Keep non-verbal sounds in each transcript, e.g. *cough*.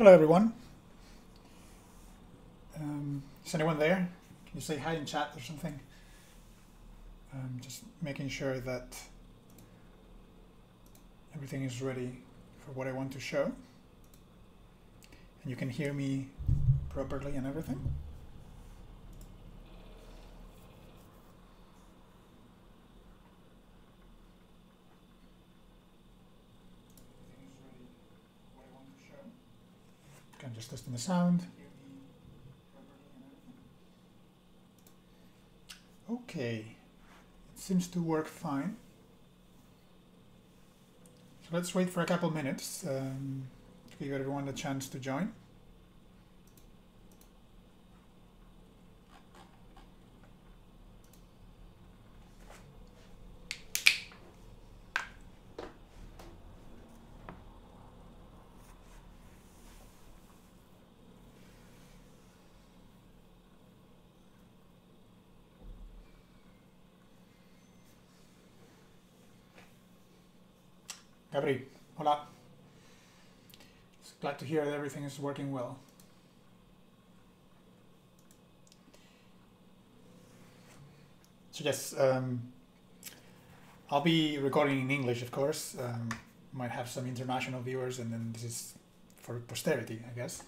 Hello, everyone. Um, is anyone there? Can you say hi in chat or something? Um, just making sure that everything is ready for what I want to show. And you can hear me properly and everything. Testing the sound. Okay, it seems to work fine. So let's wait for a couple minutes um, to give everyone a chance to join. Gabri, hola. Glad to hear that everything is working well. So yes, um, I'll be recording in English, of course. Um, might have some international viewers, and then this is for posterity, I guess.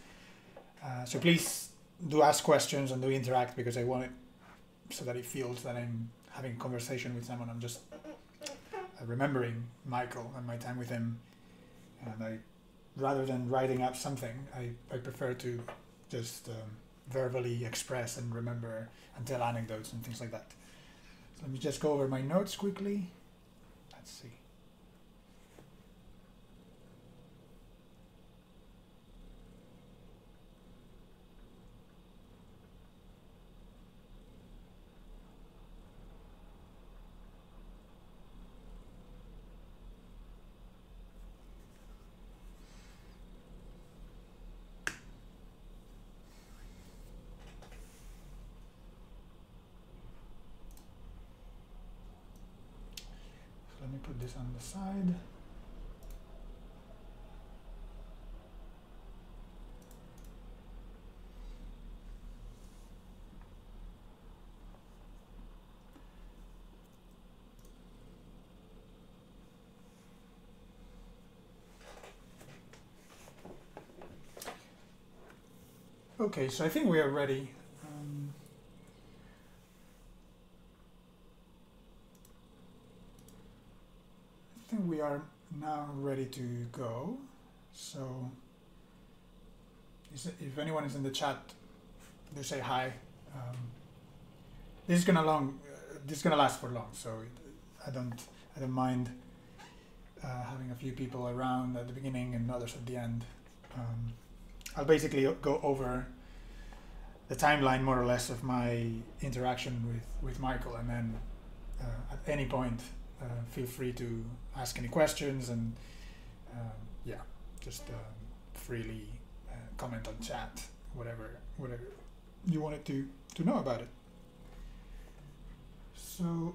Uh, so please do ask questions and do interact because I want it so that it feels that I'm having a conversation with someone. I'm just remembering Michael and my time with him, and I, rather than writing up something, I, I prefer to just um, verbally express and remember and tell anecdotes and things like that. So let me just go over my notes quickly. Let's see. Let me put this on the side. Okay, so I think we are ready. Um, I think we are now ready to go. So, if anyone is in the chat, do say hi. Um, this is gonna long. Uh, this is gonna last for long, so I don't. I don't mind uh, having a few people around at the beginning and others at the end. Um, I'll basically go over the timeline more or less of my interaction with with Michael, and then uh, at any point uh, feel free to ask any questions and um, yeah, just um, freely uh, comment on chat, whatever whatever you wanted to to know about it. So.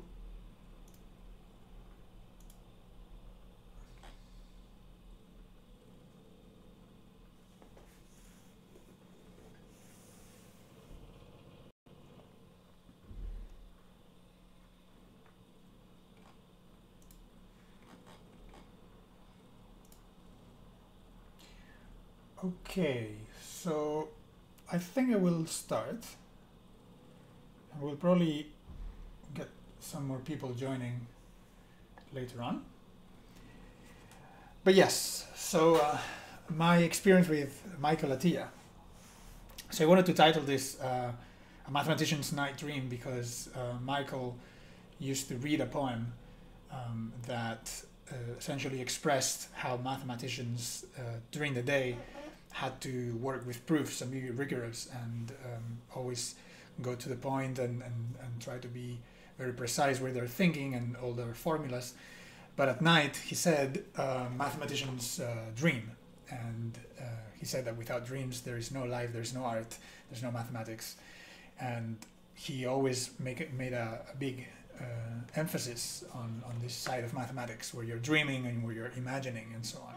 Okay, so I think I will start. We'll probably get some more people joining later on. But yes, so uh, my experience with Michael Atiyah. So I wanted to title this uh, A Mathematician's Night Dream because uh, Michael used to read a poem um, that uh, essentially expressed how mathematicians uh, during the day had to work with proofs and be rigorous and um, always go to the point and, and, and try to be very precise with their thinking and all their formulas. But at night, he said, uh, mathematicians uh, dream. And uh, he said that without dreams, there is no life, there's no art, there's no mathematics. And he always make made a, a big uh, emphasis on, on this side of mathematics where you're dreaming and where you're imagining and so on.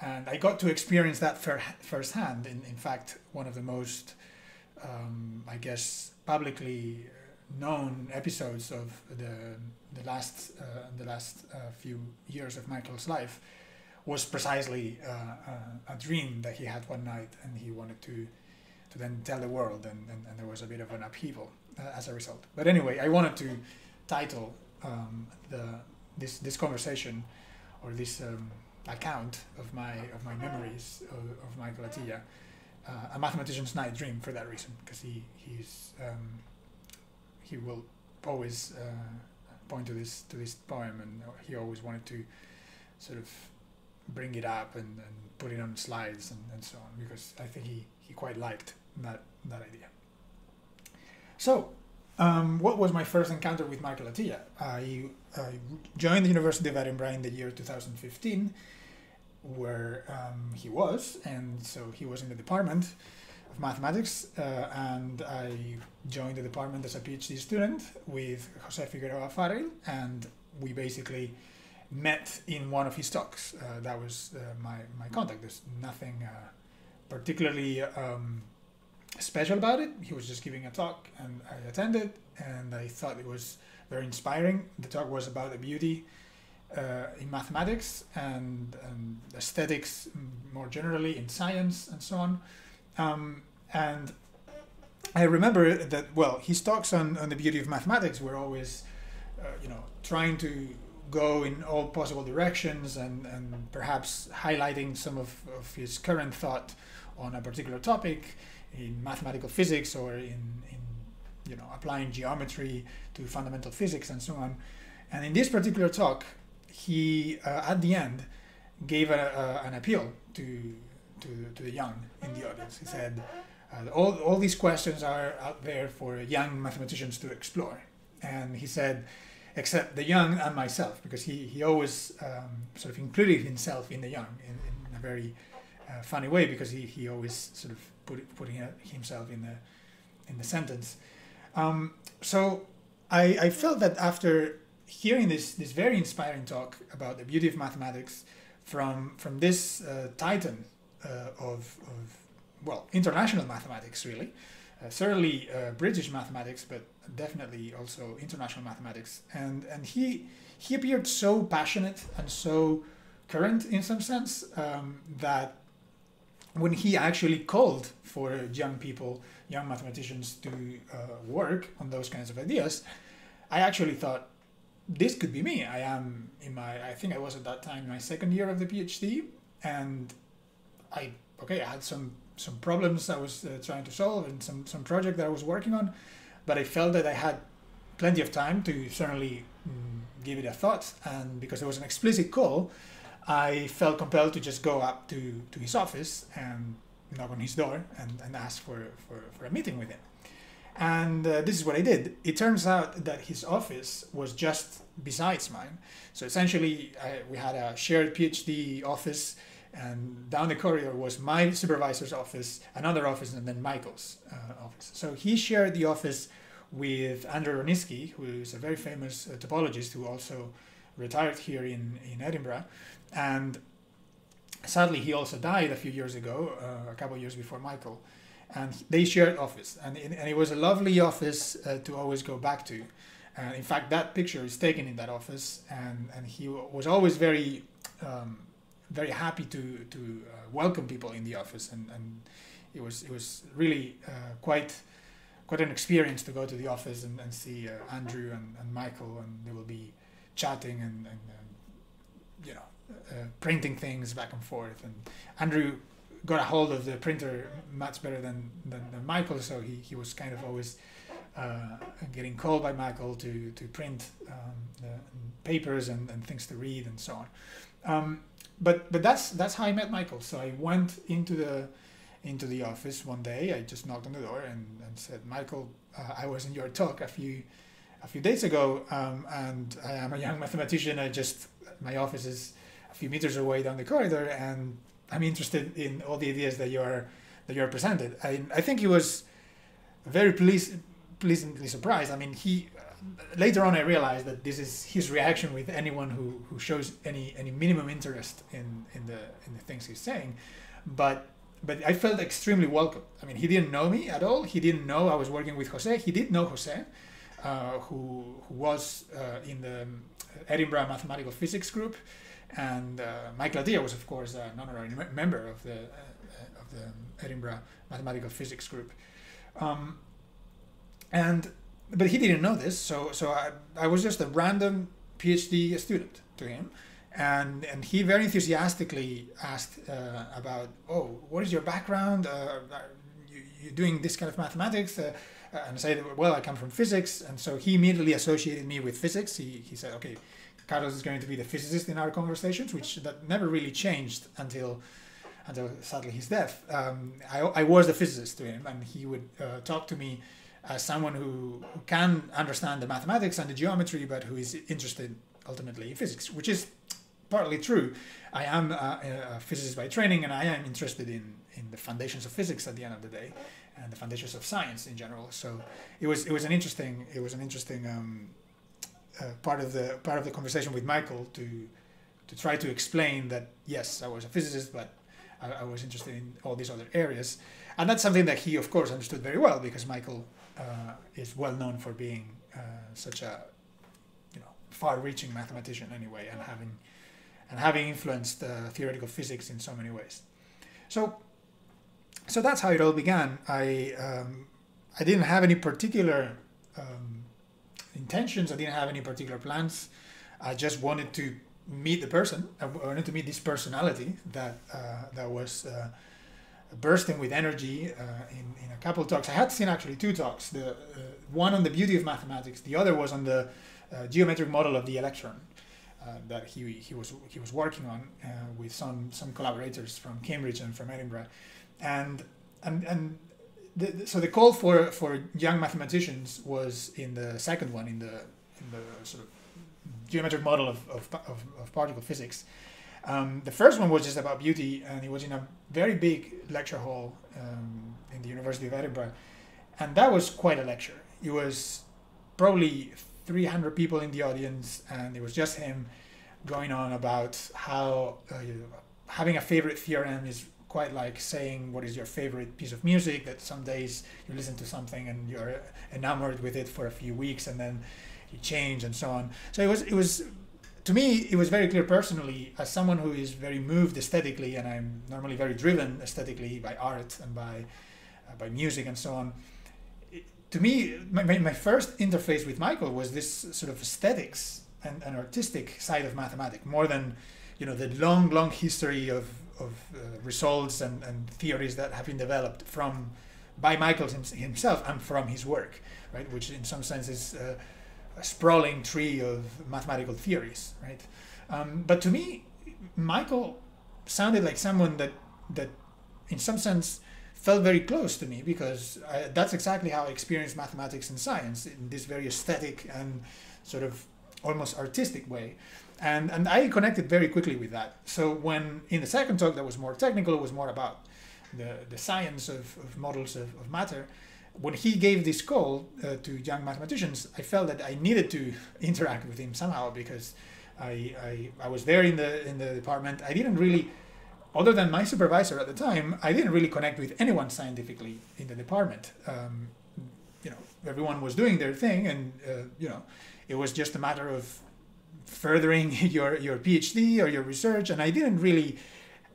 And I got to experience that fir- firsthand. In in fact, one of the most, um, I guess, publicly known episodes of the the last uh, the last uh, few years of Michael's life was precisely uh, uh, a dream that he had one night, and he wanted to to then tell the world, and, and, and there was a bit of an upheaval uh, as a result. But anyway, I wanted to title um, the this this conversation or this um, account of my of my memories of, of Michael Atiyah, uh, a mathematician's night dream for that reason, because he he's um, he will always uh, point to this to this poem, and he always wanted to sort of bring it up and, and put it on slides and, and so on because I think he, he quite liked that that idea. So, um, what was my first encounter with Michael Atiyah? I, I joined the University of Edinburgh in the year 2015, where um, he was, and so he was in the department of mathematics, uh, and I joined the department as a PhD student with Jose Figueroa O'Farrill, and we basically met in one of his talks. Uh, that was uh, my, my contact. There's nothing uh, particularly um, special about it. He was just giving a talk, and I attended, and I thought it was very inspiring. The talk was about the beauty uh, in mathematics and, and, aesthetics more generally in science and so on. Um, and I remember that, well, his talks on, on the beauty of mathematics were always, uh, you know, trying to go in all possible directions and, and perhaps highlighting some of, of his current thought on a particular topic in mathematical physics or in, in you know applying geometry to fundamental physics and so on. And in this particular talk, he uh, at the end gave a, a, an appeal to, to to the young in the audience. He said, uh, "All all these questions are out there for young mathematicians to explore." And he said, "Except the young and myself," because he he always um, sort of included himself in the young in, in a very uh, funny way because he, he always sort of put putting himself in the in the sentence. Um, so I, I felt that after hearing this this very inspiring talk about the beauty of mathematics from from this uh, titan uh, of, of well international mathematics really. Uh, certainly uh, British mathematics but definitely also international mathematics. And and he he appeared so passionate and so current in some sense um, that when he actually called for young people, young mathematicians to uh, work on those kinds of ideas, I actually thought this could be me. I am in my, I think I was at that time my second year of the PhD, and I okay, I had some some problems I was uh, trying to solve and some some project that I was working on, but I felt that I had plenty of time to certainly mm, give it a thought, and because there was an explicit call I felt compelled to just go up to, to his office and knock on his door and, and ask for, for, for a meeting with him. And uh, this is what I did. It turns out that his office was just besides mine. So essentially, I, we had a shared PhD office, and down the corridor was my supervisor's office, another office, and then Michael's uh, office. So he shared the office with Andrew Ranicki, who is a very famous uh, topologist who also retired here in, in Edinburgh. And sadly, he also died a few years ago, uh, a couple years before Michael. And they shared office, and it, and it was a lovely office uh, to always go back to. And in fact, that picture is taken in that office, and, and he was always very, um, very happy to to uh, welcome people in the office, and, and it was it was really uh, quite quite an experience to go to the office and, and see uh, Andrew and, and Michael, and they will be chatting and, and, and you know uh, printing things back and forth. And Andrew got a hold of the printer much better than, than, than Michael, so he, he was kind of always uh, getting called by Michael to, to print um, papers and, and things to read and so on. Um, but but that's that's how I met Michael. So I went into the into the office one day. I just knocked on the door and, and said, Michael, uh, I was in your talk a few a few days ago, um, and I am a young *laughs* mathematician. I just my office is a few meters away down the corridor, and I'm interested in all the ideas that you're that you're presented. I I think he was very pleased, pleasantly surprised. I mean, he later on, I realized that this is his reaction with anyone who, who shows any any minimum interest in, in the in the things he's saying. But but I felt extremely welcome. I mean, he didn't know me at all. He didn't know I was working with Jose. He did know Jose, uh, who who was uh, in the Edinburgh Mathematical Physics Group, and uh, Michael Atiyah was, of course, an honorary member of the uh, of the Edinburgh Mathematical Physics Group. Um, and but he didn't know this, so so I, I was just a random PhD student to him, and and he very enthusiastically asked uh, about oh what is your background? Uh, you, you're doing this kind of mathematics uh, and I said well I come from physics. And so he immediately associated me with physics. He, he said okay Carlos is going to be the physicist in our conversations which that never really changed until until sadly his death um, I, I was the physicist to him and he would uh, talk to me as someone who, who can understand the mathematics and the geometry but who is interested ultimately in physics which is partly true. I am a, a, physicist by training, and I am interested in in the foundations of physics at the end of the day, and the foundations of science in general. So it was it was an interesting it was an interesting um, uh, part of the part of the conversation with Michael to to try to explain that yes, I was a physicist, but I, I was interested in all these other areas, and that's something that he of course understood very well because Michael uh, is well known for being uh, such a you know far-reaching mathematician anyway, and having and having influenced uh, theoretical physics in so many ways. So, so that's how it all began. I um, I didn't have any particular um, intentions. I didn't have any particular plans. I just wanted to meet the person. I wanted to meet this personality that uh, that was uh, bursting with energy uh, in, in a couple of talks. I had seen actually two talks. The uh, one on the beauty of mathematics. The other was on the uh, geometric model of the electron. Uh, that he, he was he was working on with some some collaborators from Cambridge and from Edinburgh, and and and the, so the call for for young mathematicians was in the second one in the in the sort of geometric model of of, of, of particle physics. Um, the first one was just about beauty, and it was in a very big lecture hall um, in the University of Edinburgh, and that was quite a lecture. It was probably 300 people in the audience, and it was just him going on about how uh, having a favorite theorem is quite like saying what is your favorite piece of music? That some days you listen to something and you're enamored with it for a few weeks and then you change and so on. So it was it was to me it was very clear personally as someone who is very moved aesthetically and i'm normally very driven aesthetically by art and by uh, by music and so on to me, my, my first interface with Michael was this sort of aesthetics and, and artistic side of mathematics, more than you know the long, long history of, of uh, results and, and theories that have been developed from by Michael himself and from his work, right? Which in some sense is uh, a sprawling tree of mathematical theories, right? Um, but to me, Michael sounded like someone that that, in some sense, felt very close to me because I, that's exactly how I experienced mathematics and science in this very aesthetic and sort of almost artistic way. And, and I connected very quickly with that. So when in the second talk that was more technical, it was more about the, the science of, of models of, of matter. When he gave this call uh, to young mathematicians, I felt that I needed to *laughs* interact with him somehow because I, I, I was there in the in the department. I didn't really other than my supervisor at the time, I didn't really connect with anyone scientifically in the department. Um, you know, everyone was doing their thing, and uh, you know, it was just a matter of furthering *laughs* your your PhD or your research. And I didn't really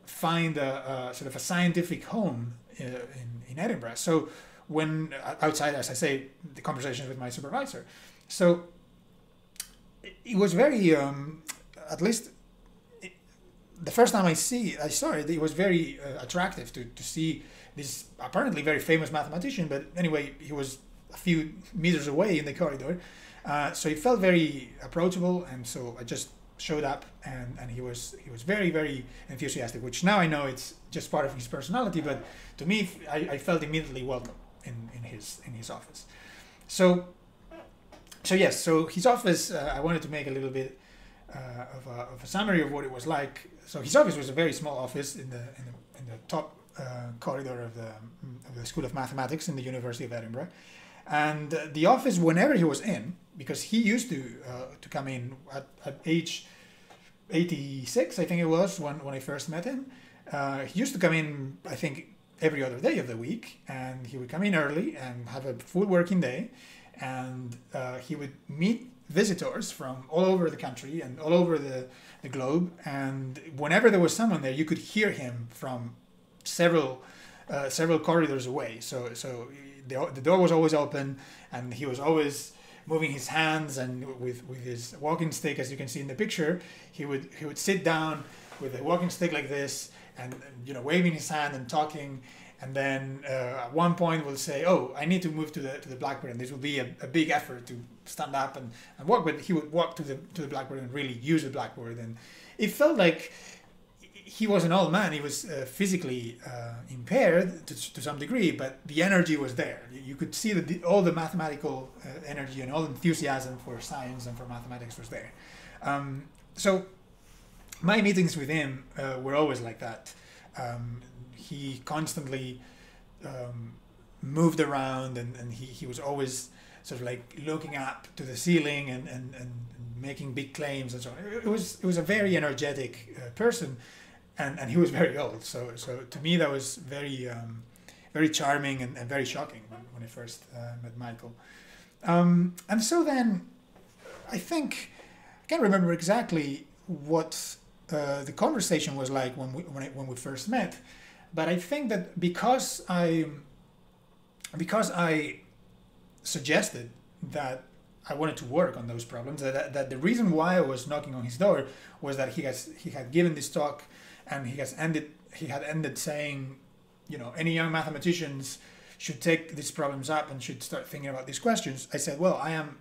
find a, a sort of a scientific home uh, in, in Edinburgh. So when uh, outside, as I say, the conversations with my supervisor, so it was very, um, at least the first time I see I saw it, it was very uh, attractive to, to see this apparently very famous mathematician. But anyway, he was a few meters away in the corridor, uh, so he felt very approachable. And so I just showed up, and, and he was he was very very enthusiastic. Which now I know it's just part of his personality, but to me, I, I felt immediately welcome in, in his in his office. So so yes, so his office. Uh, I wanted to make a little bit uh, of, a, of, a, summary of what it was like. So his office was a very small office in the in the, in the top uh, corridor of the of the School of Mathematics in the University of Edinburgh, And the office, whenever he was in, because he used to uh, to come in at, at age 86, I think it was when, when I first met him. Uh, he used to come in, I think, every other day of the week, and he would come in early and have a full working day, and uh, he would meet visitors from all over the country and all over the, the globe. And whenever there was someone there, you could hear him from several uh, several corridors away. So so the, the door was always open, and he was always moving his hands and with, with his walking stick, as you can see in the picture, he would he would sit down with a walking stick like this, and you know waving his hand and talking. And then uh, at one point we'll say, "Oh, I need to move to the to the blackboard," and this will be a, a big effort to stand up and, and walk. But he would walk to the to the blackboard and really use the blackboard, and it felt like he was an old man. He was uh, physically uh, impaired to, to some degree, but the energy was there. You could see that the, all the mathematical uh, energy and all the enthusiasm for science and for mathematics was there. Um, so my meetings with him uh, were always like that. Um, he constantly um, moved around and, and he, he was always sort of like looking up to the ceiling and, and, and making big claims and so on. It was, it was a very energetic uh, person and and he was very old. So so to me that was very um, very charming and, and very shocking when, when I first uh, met Michael. Um, and so then I think I can't remember exactly what uh, the conversation was like when we when, I, when we first met, but I think that because I because I suggested that I wanted to work on those problems. That, that the reason why I was knocking on his door was that he has he had given this talk and he has ended he had ended saying, you know, any young mathematicians should take these problems up and should start thinking about these questions. I said, well, I am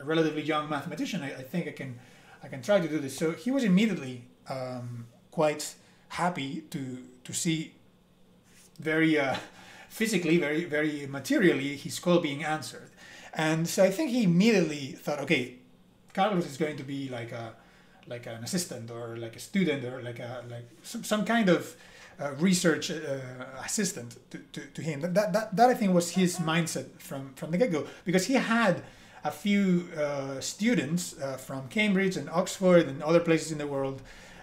a relatively young mathematician. I, I think I can I can try to do this. So he was immediately um, quite happy to to see very uh, physically, very very materially his call being answered. And so I think he immediately thought, okay, Carlos is going to be like a like an assistant or like a student or like a like some, some kind of uh, research uh, assistant to, to, to him. That, that, that I think was his mindset from, from the get go because he had a few uh, students uh, from Cambridge and Oxford and other places in the world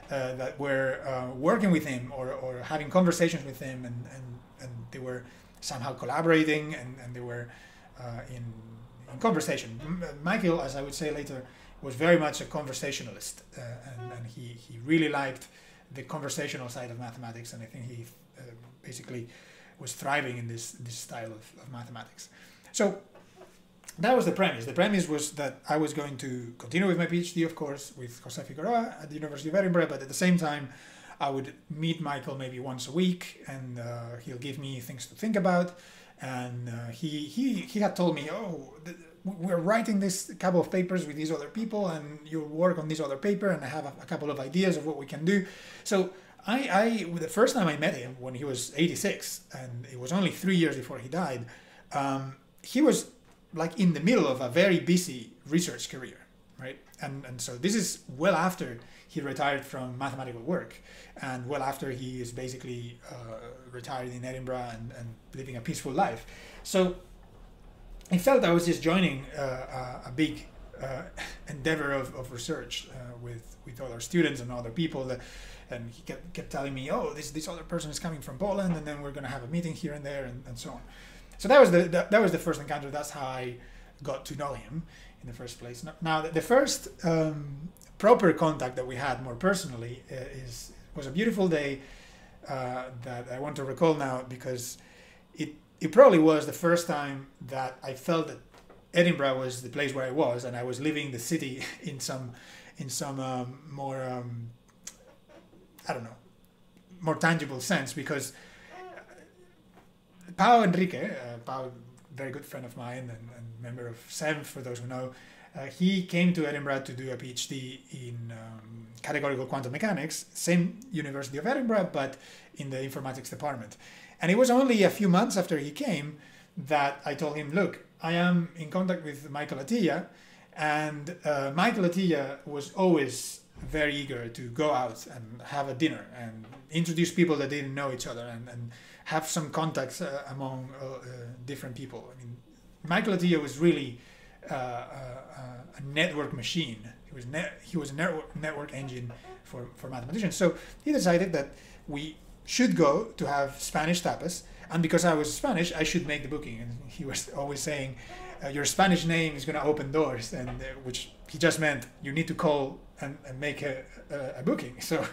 uh, that were uh, working with him or, or having conversations with him and, and, and they were somehow collaborating and, and they were in, in conversation. Michael, as I would say later, was very much a conversationalist, uh, and, and he, he really liked the conversational side of mathematics, and I think he uh, basically was thriving in this this style of, of mathematics. So that was the premise. The premise was that I was going to continue with my PhD, of course, with Jose Figueroa at the University of Edinburgh, but at the same time, I would meet Michael maybe once a week, and uh, he'll give me things to think about. And uh, he he he had told me, oh. We're writing this couple of papers with these other people and you work on this other paper and I have a, a, couple of ideas of what we can do. So I, I, the first time I met him when he was 86 and it was only three years before he died, um, he was like in the middle of a very busy research career, right? And, and so this is well after he retired from mathematical work and well after he is basically uh, retired in Edinburgh and, and living a peaceful life. So I felt I was just joining uh, a big uh, *laughs* endeavor of, of research uh, with with other students and other people that and he kept, kept telling me oh this this other person is coming from Poland and then we're going to have a meeting here and there and, and so on. So that was the, the, that was the first encounter. That's how I got to know him in the first place. Now the, the first um, proper contact that we had more personally uh, is was a beautiful day uh, that I want to recall now because it probably was the first time that I felt that Edinburgh was the place where I was, and I was living the city *laughs* in some in some um, more um, I don't know more tangible sense because Pau Enrique, uh, very good friend of mine and, and member of SENF for those who know, uh, he came to Edinburgh to do a PhD in um, categorical quantum mechanics, same University of Edinburgh, but in the informatics department. And it was only a few months after he came that I told him, look, I am in contact with Michael Atiyah, and uh, Michael Atiyah was always very eager to go out and have a dinner and introduce people that didn't know each other and, and have some contacts uh, among uh, uh different people. I mean, Michael Atiyah was really uh, uh, a network machine. He was he was a network network engine for for mathematicians. So he decided that we should go to have Spanish tapas, and because I was Spanish, I should make the booking. And he was always saying, uh, "Your Spanish name is going to open doors," and uh, which he just meant you need to call and, and make a, a, a booking. *laughs* So,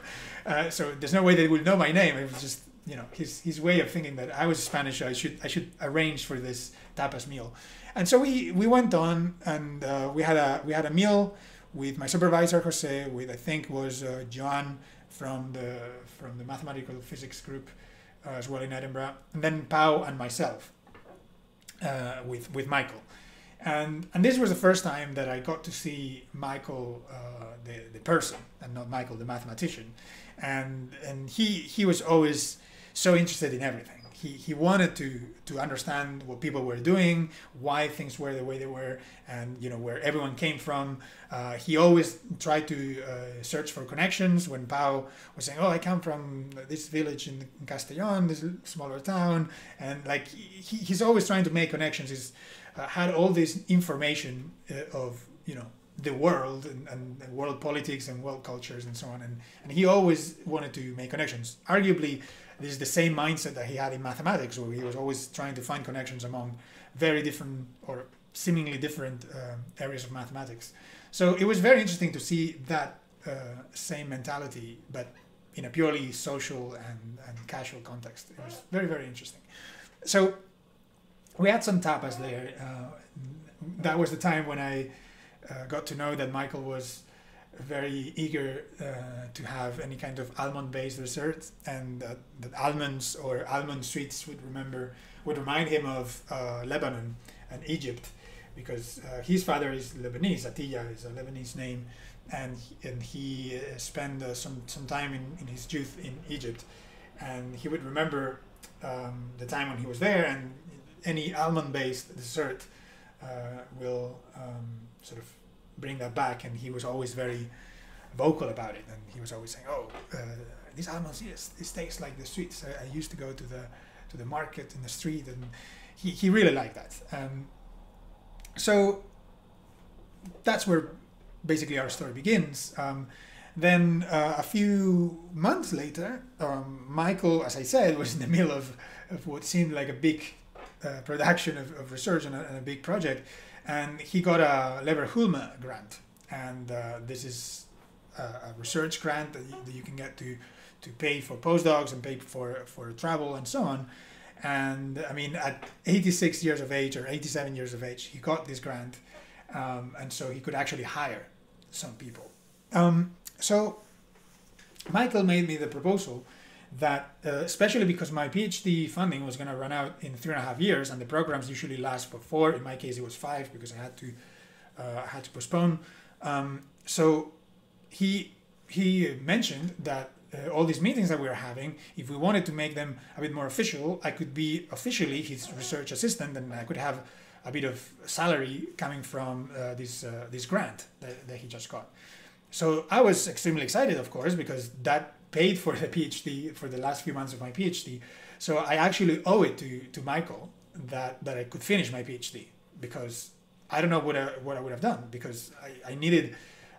uh, so there's no way they would know my name. It was just you know his his way of thinking that I was Spanish. I should I should arrange for this tapas meal, and so we we went on and uh, we had a we had a meal with my supervisor Jose, with I think was uh, from the from the mathematical physics group uh, as well in Edinburgh, and then Pau and myself uh, with with Michael. And, and this was the first time that I got to see Michael, uh, the, the person, and not Michael, the mathematician. And, and he, he was always so interested in everything. He, he wanted to, to understand what people were doing, why things were the way they were, and you know where everyone came from. Uh, he always tried to uh, search for connections. When Pau was saying, "Oh, I come from this village in Castellón, this smaller town," and like he, he's always trying to make connections. He's uh, had all this information uh, of you know the world and, and, world politics and world cultures and so on, and and he always wanted to make connections. Arguably this is the same mindset that he had in mathematics, where he was always trying to find connections among very different or seemingly different uh, areas of mathematics. So it was very interesting to see that uh, same mentality, but in a purely social and, and casual context. It was very, very interesting. So we had some tapas there. Uh, that was the time when I uh, got to know that Michael was very eager uh, to have any kind of almond-based dessert, and that, that almonds or almond sweets would remember would remind him of uh, Lebanon and Egypt, because uh, his father is Lebanese. Atiyah is a Lebanese name, and and he uh, spent uh, some some time in, in his youth in Egypt, and he would remember um, the time when he was there, and any almond-based dessert uh, will um, sort of bring that back, and he was always very vocal about it, and he was always saying, "Oh, uh, these almonds, yes, this tastes like the sweets. I, I, used to go to the to the market in the street, and he, he really liked that. Um, so that's where basically our story begins. Um, then uh, a few months later, um, Michael, as I said, was in the middle of, of what seemed like a big uh, production of, of research and a, and a, big project and he got a Leverhulme grant, and uh, this is a, a, research grant that you, that you, can get to to pay for postdocs and pay for for travel and so on. And I mean, at 86 years of age or 87 years of age, he got this grant, um, and so he could actually hire some people. Um, so Michael made me the proposal that uh, especially because my PhD funding was going to run out in three and a half years, and the programs usually last for four. In my case, it was five because I had to uh, had to postpone. Um, so he he mentioned that uh, all these meetings that we were having, if we wanted to make them a bit more official, I could be officially his research assistant, and I could have a bit of salary coming from uh, this uh, this grant that, that he just got. So I was extremely excited, of course, because that paid for the PhD for the last few months of my PhD. So I actually owe it to, to Michael that, that I could finish my PhD because I don't know what I, what I would have done because I, I needed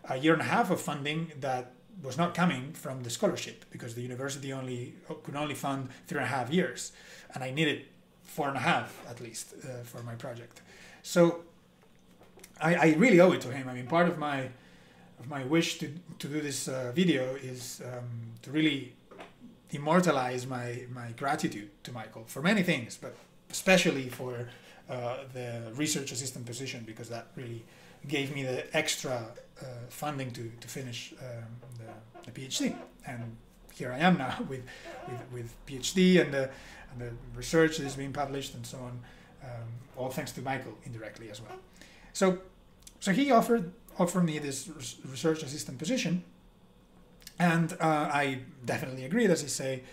a year and a half of funding that was not coming from the scholarship because the university only could only fund three and a half years and I needed four and a half at least uh, for my project. So I, I really owe it to him. I mean, part of my my wish to, to do this uh, video is um, to really immortalize my, my gratitude to Michael for many things, but especially for uh, the research assistant position because that really gave me the extra uh, funding to, to finish um, the, the, PhD. And here I am now *laughs* with, with, with PhD and the, and the research that is being published and so on, um, all thanks to Michael indirectly as well. So, so he offered offered me this research assistant position. And uh, I definitely agreed, as I say.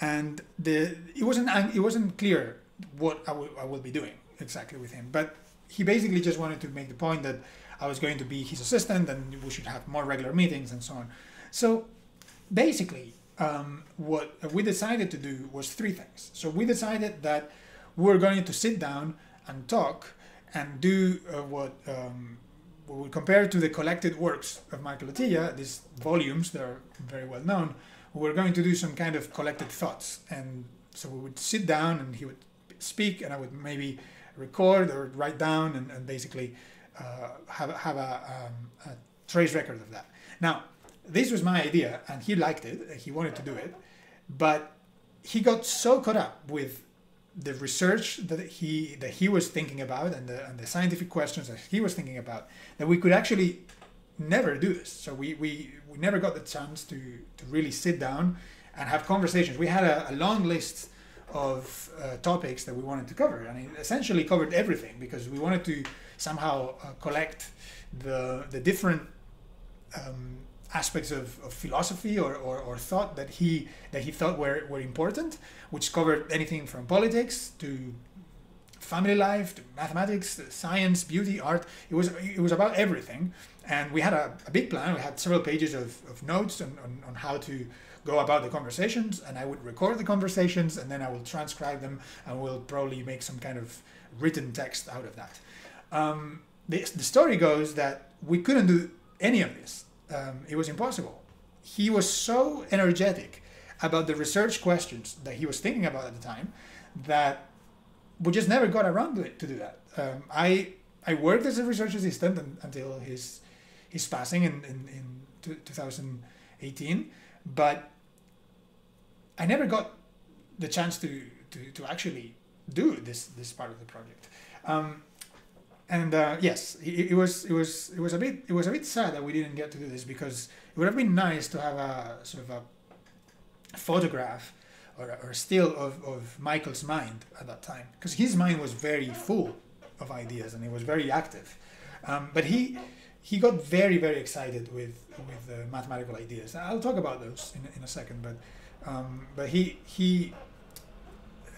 And the it wasn't it wasn't clear what I I will be doing exactly with him. But he basically just wanted to make the point that I was going to be his assistant and we should have more regular meetings and so on. So basically, um, what we decided to do was three things. So we decided that we we're going to sit down and talk and do uh, what um, we would compare to the collected works of Michael Atiyah, these volumes that are very well known. We were going to do some kind of collected thoughts, and so we would sit down and he would speak, and I would maybe record or write down and, and basically uh, have, have a, um, a trace record of that. Now, this was my idea, and he liked it. He wanted to do it, but he got so caught up with the research that he that he was thinking about and the, and the scientific questions that he was thinking about that we could actually never do this. So we, we, we never got the chance to, to really sit down and have conversations. We had a, a long list of uh, topics that we wanted to cover, and it essentially covered everything because we wanted to somehow uh, collect the the different um, aspects of, of philosophy or, or, or, thought that he that he thought were, were important, which covered anything from politics to family life, to mathematics, science, beauty, art. It was it was about everything, and we had a, a big plan. We had several pages of, of notes on, on, on how to go about the conversations, and I would record the conversations, and then I will transcribe them, and we'll probably make some kind of written text out of that. Um, the, the story goes that we couldn't do any of this um, it was impossible. He was so energetic about the research questions that he was thinking about at the time that we just never got around to, it, to do that. Um, I I worked as a research assistant until his his passing in, in, in 2018, but I never got the chance to, to, to actually do this this part of the project. Um, and uh, yes, it, it, was it was it was a bit it was a bit sad that we didn't get to do this because it would have been nice to have a sort of a photograph or, or still of, of Michael's mind at that time because his mind was very full of ideas and it was very active, um, but he he got very very excited with with the mathematical ideas. I'll talk about those in, in a second, but um, but he he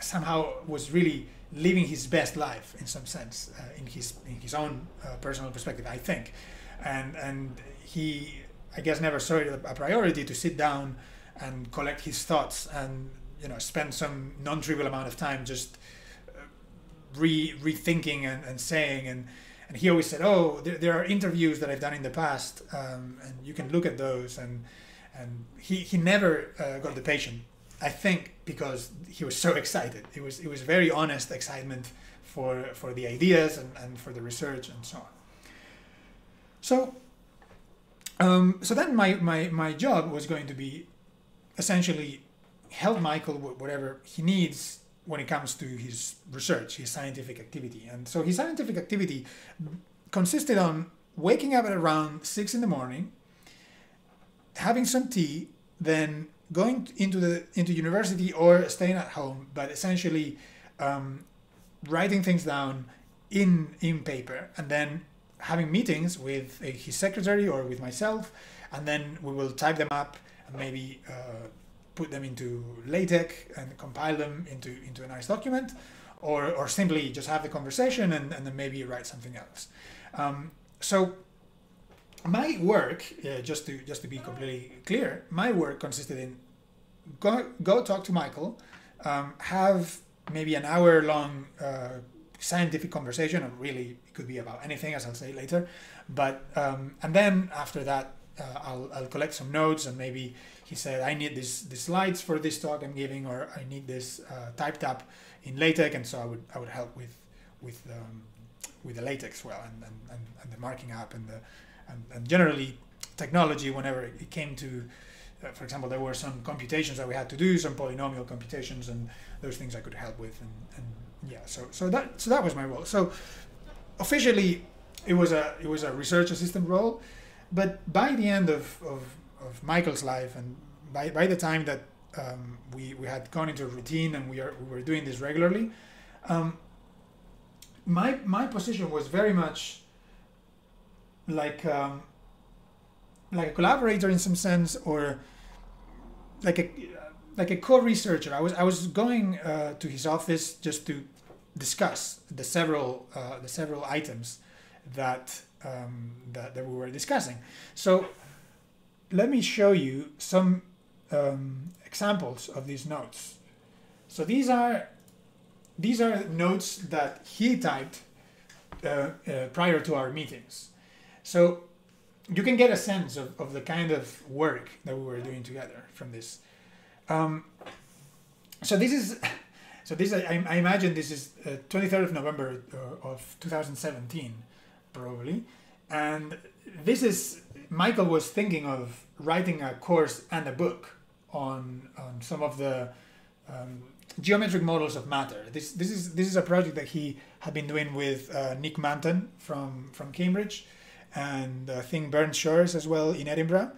somehow was really living his best life in some sense uh, in his in his own uh, personal perspective I think. And and he I guess never saw it a priority to sit down and collect his thoughts and you know spend some non-trivial amount of time just uh, re rethinking and, and saying. And and he always said oh there, there are interviews that I've done in the past um, and you can look at those. And and he, he never uh, got the patient I think because he was so excited. It was it was very honest excitement for for the ideas and, and for the research and so on. So um, so then my, my my job was going to be essentially help Michael with whatever he needs when it comes to his research, his scientific activity. And so his scientific activity consisted on waking up at around six in the morning, having some tea, then going into the into university or staying at home, but essentially um, writing things down in in paper and then having meetings with uh, his secretary or with myself, and then we will type them up and maybe uh, put them into LaTeX and compile them into into a nice document, or or simply just have the conversation and, and then maybe write something else. Um, so my work, uh, just to just to be completely clear, my work consisted in go go talk to Michael, um, have maybe an hour long uh, scientific conversation, or really it could be about anything, as I'll say later. But um, and then after that, uh, I'll I'll collect some notes, and maybe he said I need this the slides for this talk I'm giving, or I need this uh, typed up in LaTeX, and so I would I would help with with um, with the LaTeX well, and, and, and, the marking up and the and, and generally technology whenever it came to for example there were some computations that we had to do some polynomial computations and those things i could help with and, and yeah so so that so that was my role. So officially it was a it was a research assistant role but by the end of, of, of michael's life and by, by the time that um, we, we had gone into a routine and we, are, we were doing this regularly um, my my position was very much like um, like a collaborator in some sense, or like a like a co-researcher. I was I was going uh, to his office just to discuss the several uh, the several items that, um, that that we were discussing. So let me show you some um, examples of these notes. So these are these are notes that he typed uh, uh, prior to our meetings. So you can get a sense of, of the kind of work that we were doing together from this. Um, so this is, so this I, I imagine this is uh, 23rd of November uh, of 2017, probably, and this is Michael was thinking of writing a course and a book on on some of the um, geometric models of matter. This this is this is a project that he had been doing with uh, Nick Manton from from Cambridge and I think Bernd Schroers as well in Edinburgh,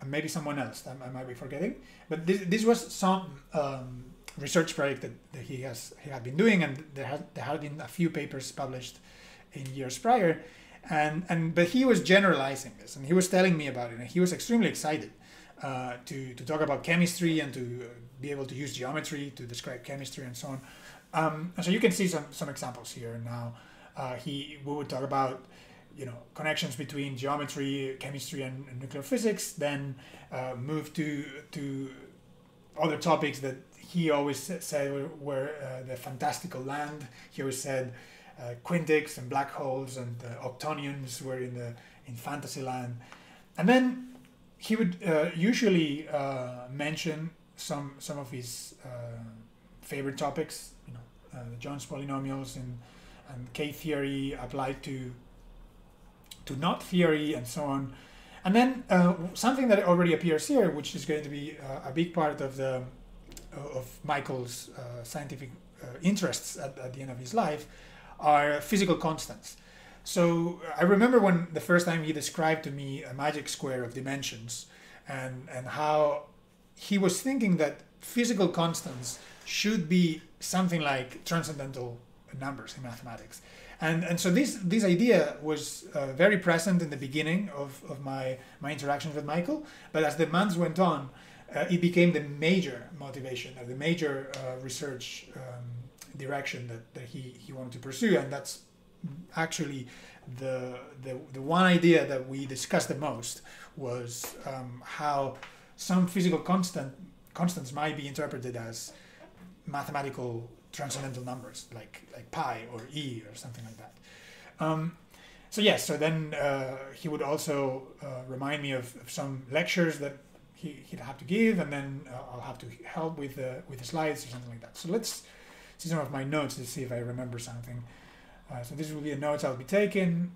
and maybe someone else I, I might be forgetting. But this, this was some um, research project that, that he has he had been doing, and there had there had been a few papers published in years prior, and and but he was generalizing this, and he was telling me about it, and he was extremely excited. Uh, to, to talk about chemistry and to be able to use geometry to describe chemistry and so on. Um, so you can see some, some examples here now. Uh, he we would talk about you know connections between geometry, chemistry, and, and nuclear physics. Then uh, move to to other topics that he always said were, were uh, the fantastical land. He always said uh, quintics and black holes and uh, octonions were in the in fantasy land. And then he would uh, usually uh, mention some some of his favorite topics, you know, Jones polynomials and and K theory applied to to theory and so on. And then uh, something that already appears here, which is going to be uh, a big part of the uh, of Michael's uh, scientific uh, interests at, at, the end of his life, are physical constants. So I remember when the first time he described to me a magic square of dimensions, and and how he was thinking that physical constants should be something like transcendental numbers in mathematics and and so this this idea was uh, very present in the beginning of, of my my interactions with Michael. But as the months went on, uh, it became the major motivation, uh, the major uh, research um, direction that, that he, he wanted to pursue, and that's actually the, the the one idea that we discussed the most was um, how some physical constant constants might be interpreted as mathematical transcendental numbers like like pi or e or something like that. Um, so yes, so then uh, he would also uh, remind me of, of, some lectures that he, he'd have to give, and then uh, I'll have to help with the with the slides or something like that. So let's see some of my notes to see if I remember something. Uh, so this will be a notes I'll be taking.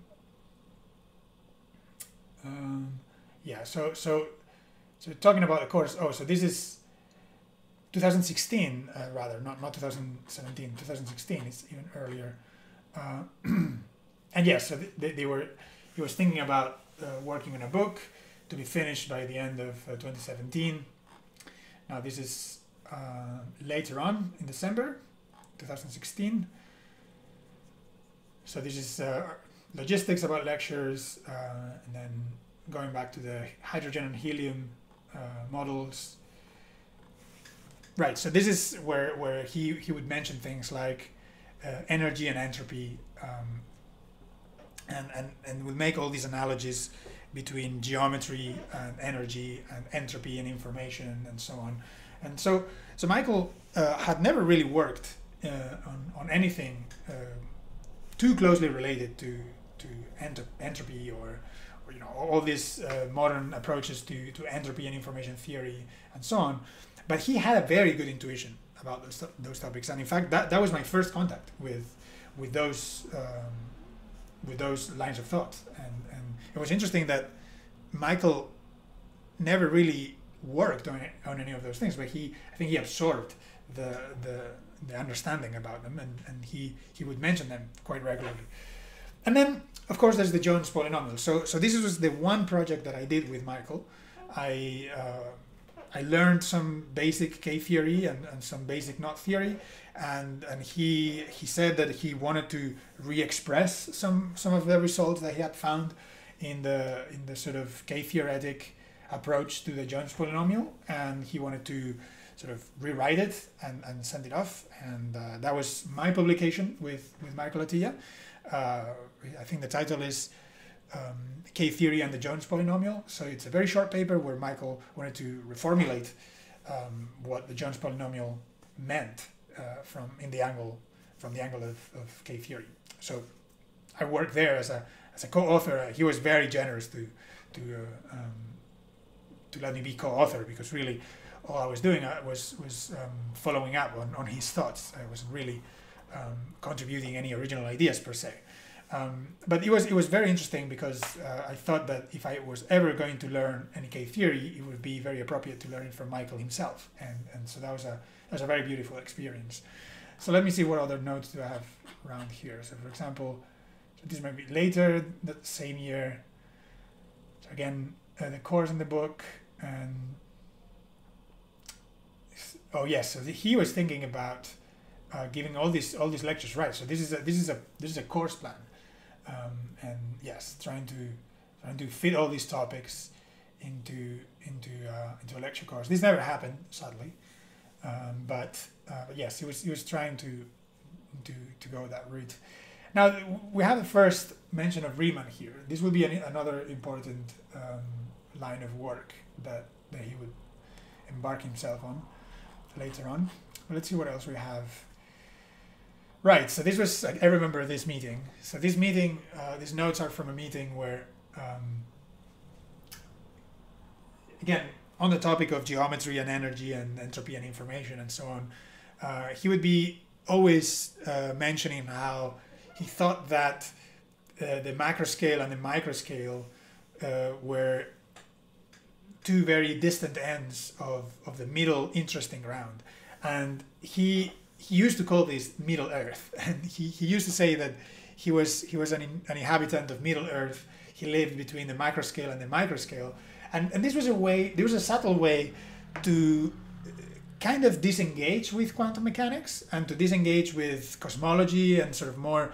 Um, yeah, so so so talking about the course. Oh, so this is 2016 uh, rather not not 2017 2016 it's even earlier. Uh, *clears throat* and yes so they, they were he was thinking about uh, working on a book to be finished by the end of uh, 2017 now this is uh, later on in december 2016 so this is logistics about lectures and then going back to the hydrogen and helium models Right. So this is where where he he would mention things like uh, energy and entropy, um, and and and would make all these analogies between geometry and energy and entropy and information and so on. And so so Michael uh, had never really worked uh, on on anything uh, too closely related to to entropy or, or you know all these uh, modern approaches to to entropy and information theory and so on but he had a very good intuition about those, those topics, and in fact, that, that was my first contact with with those um, with those lines of thought, and and it was interesting that Michael never really worked on on any of those things, but he I think he absorbed the the the understanding about them, and, and he he would mention them quite regularly. And then, of course, there's the Jones polynomial. So so this was the one project that I did with Michael. I uh, I learned some basic K theory and, and some basic knot theory, and and he he said that he wanted to re-express some some of the results that he had found in the in the sort of K theoretic approach to the Jones polynomial, and he wanted to sort of rewrite it and, and send it off, and uh, that was my publication with with Michael Atiyah. Uh, I think the title is um, K theory and the Jones polynomial. So it's a very short paper where Michael wanted to reformulate um, what the Jones polynomial meant uh, from in the angle from the angle of, of K theory. So I worked there as a as a co-author, he was very generous to to uh, um, to let me be co-author because really all I was doing uh, was was um, following up on, on his thoughts. I wasn't really um, contributing any original ideas per se. Um, but it was it was very interesting because uh, I thought that if I was ever going to learn NK theory, it would be very appropriate to learn it from Michael himself, and and so that was a that was a very beautiful experience. So let me see what other notes do I have around here. So for example, so this might be later that same year. So again, uh, the course in the book and oh yes, so he was thinking about uh, giving all these all these lectures right. So this is a this is a this is a course plan um, and yes, trying to trying to fit all these topics into into uh, into a lecture course. This never happened, sadly, um, but, uh, but yes, he was he was trying to to to go that route. Now we have the first mention of Riemann here. This will be an, another important um, line of work that that he would embark himself on later on. But let's see what else we have Right. So this was I remember this meeting. So this meeting, uh, these notes are from a meeting where, um, again, on the topic of geometry and energy and entropy and information and so on, uh, he would be always uh, mentioning how he thought that uh, the macro scale and the micro scale uh, were two very distant ends of, of the middle interesting ground. And he he used to call this Middle Earth, *laughs* and he, he used to say that he was he was an, an inhabitant of Middle Earth. He lived between the microscale and the microscale, and and this was a way. There was a subtle way to kind of disengage with quantum mechanics and to disengage with cosmology and sort of more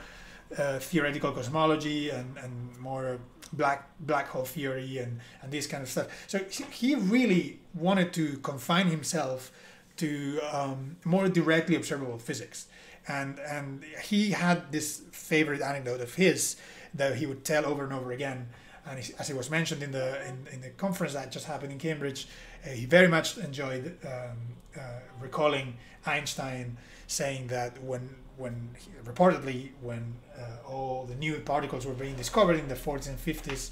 uh, theoretical cosmology and, and more black black hole theory and, and this kind of stuff. So he really wanted to confine himself to um, more directly observable physics. And, and he had this favorite anecdote of his that he would tell over and over again. And he, as it was mentioned in the, in, in the conference that just happened in Cambridge, uh, he very much enjoyed um, uh, recalling Einstein saying that when, when he, reportedly, when uh, all the new particles were being discovered in the 40s and 50s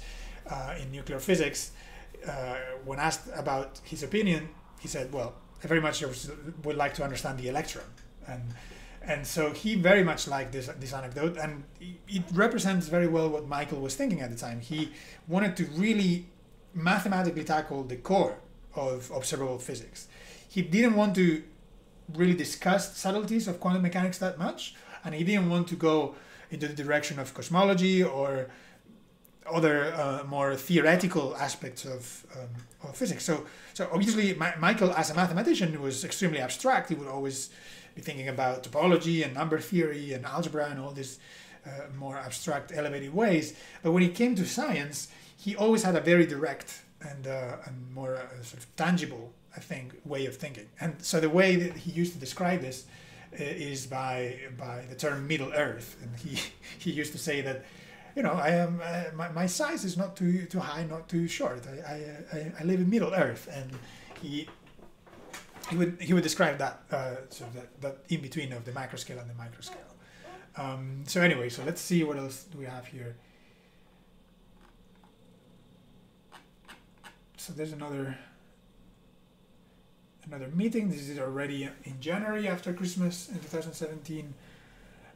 uh, in nuclear physics, uh, when asked about his opinion, he said, well, very much would like to understand the electron, and and so he very much liked this this anecdote, and it represents very well what Michael was thinking at the time. He wanted to really mathematically tackle the core of observable physics. He didn't want to really discuss subtleties of quantum mechanics that much, and he didn't want to go into the direction of cosmology or other uh, more theoretical aspects of, um, of physics. So, so obviously, Ma- Michael, as a mathematician, was extremely abstract. He would always be thinking about topology and number theory and algebra and all these uh, more abstract, elevated ways. But when it came to science, he always had a very direct and, uh, and more uh, sort of tangible, I think, way of thinking. And so the way that he used to describe this uh, is by by the term Middle Earth, and he *laughs* he used to say that you know, I am uh, my, my size is not too too high, not too short. I, I, I, live in Middle Earth, and he he would he would describe that uh, that that in between of the macro scale and the micro scale. Um, so anyway, so let's see what else do we have here. So there's another another meeting. This is already in January after Christmas in 2017.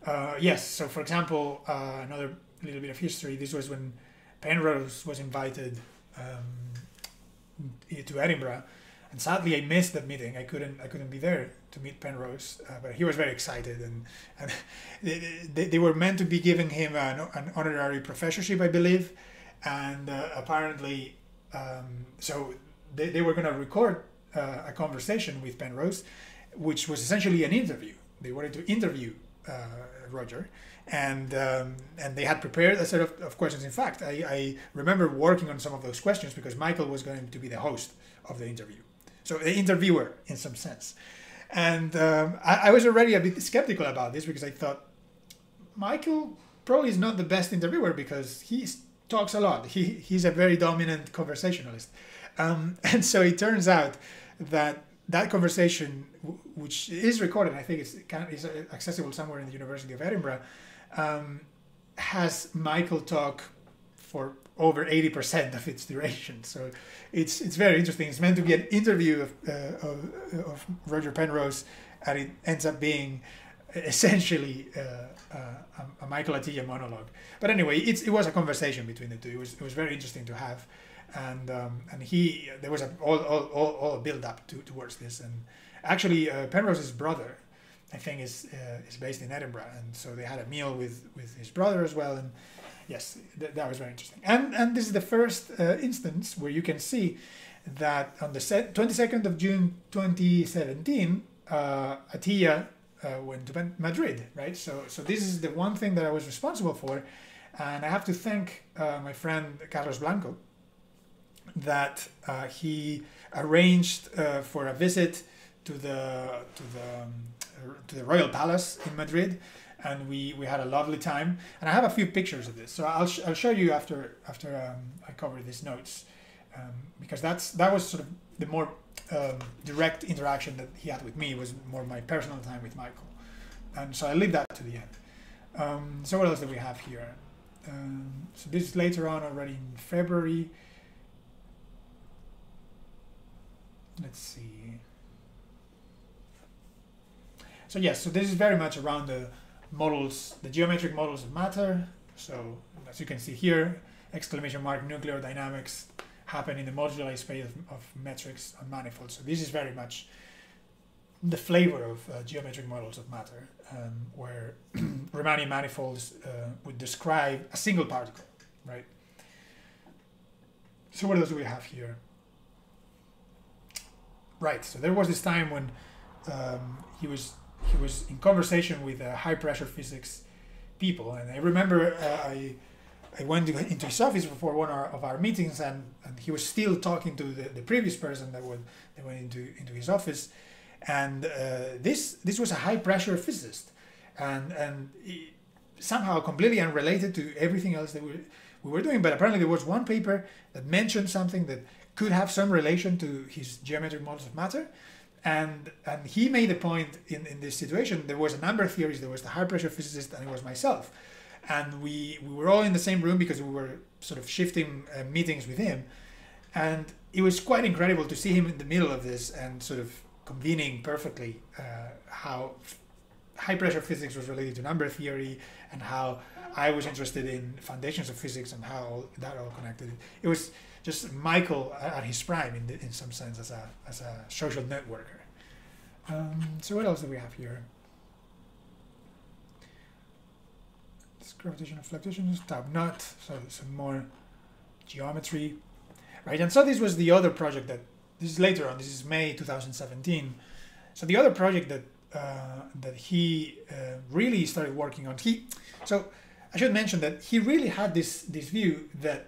Uh, yes, so for example, uh, another a little bit of history. This was when Penrose was invited um, to Edinburgh, and sadly I missed that meeting. I couldn't I couldn't be there to meet Penrose, uh, but he was very excited, and, and *laughs* they, they were meant to be giving him an, an honorary professorship, I believe, and uh, apparently, um, so they, they were going to record uh, a conversation with Penrose, which was essentially an interview. They wanted to interview uh, Roger, and um, and they had prepared a set of, of questions. In fact, I, I remember working on some of those questions because Michael was going to be the host of the interview, so the interviewer in some sense. And um, I, I was already a bit skeptical about this because I thought Michael probably is not the best interviewer because he talks a lot. He he's a very dominant conversationalist, um, *laughs* and so it turns out that that conversation, which is recorded, I think it's kind of, is accessible somewhere in the University of Edinburgh, um, has Michael talk for over 80% of its duration. So it's it's very interesting. It's meant to be an interview of, uh, of, of, Roger Penrose, and it ends up being essentially uh, uh, a, Michael Atiyah monologue. But anyway, it's, it was a conversation between the two. It was, it was very interesting to have. And, um, and he, there was a, all, all, all, all build up to, towards this. And actually, uh, Penrose's brother, I think, is, uh, is based in Edinburgh. And so they had a meal with, with his brother as well. And yes, th- that was very interesting. And and this is the first uh, instance where you can see that on the 22nd of June 2017, uh, Atiyah uh, went to Madrid, right? So so this is the one thing that I was responsible for, and I have to thank uh, my friend Carlos Blanco that uh, he arranged uh, for a visit to the to the um, to the royal palace in Madrid and we we had a lovely time. And I have a few pictures of this, so I'll sh- I'll show you after after um, I cover these notes, um, because that's that was sort of the more um, direct interaction that he had with me was more my personal time with Michael, and so I leave that to the end. Um, so what else do we have here? Um, so this is later on already in February. Let's see. So yes, so this is very much around the models, the geometric models of matter. So as you can see here, exclamation mark nuclear dynamics happen in the moduli space of, of metrics on manifolds. So this is very much the flavor of uh, geometric models of matter, um, where *clears throat* Riemannian manifolds uh, would describe a single particle, right? So what else do we have here? Right, so there was this time when um, he was he was in conversation with uh, high pressure physics people, and I remember uh, I I went into his office before one of our meetings, and, and he was still talking to the, the previous person that would that went into into his office, and uh, this this was a high pressure physicist, and and somehow completely unrelated to everything else that we we were doing. But apparently there was one paper that mentioned something that could have some relation to his geometric models of matter, and and he made a point in, in this situation. There was a number of theories. There was the high pressure physicist, and it was myself, and we we were all in the same room because we were sort of shifting uh, meetings with him, and it was quite incredible to see him in the middle of this and sort of convening perfectly uh, how high pressure physics was related to number theory and how I was interested in foundations of physics and how that all connected. It was just Michael at his prime in, the, in some sense as a, as a social networker. Um, so what else do we have here? This gravitational fluctuations, tab not, so some more geometry, right? And so this was the other project that, this is later on, this is May 2017. So the other project that uh, that he uh, really started working on, he, so I should mention that he really had this this view that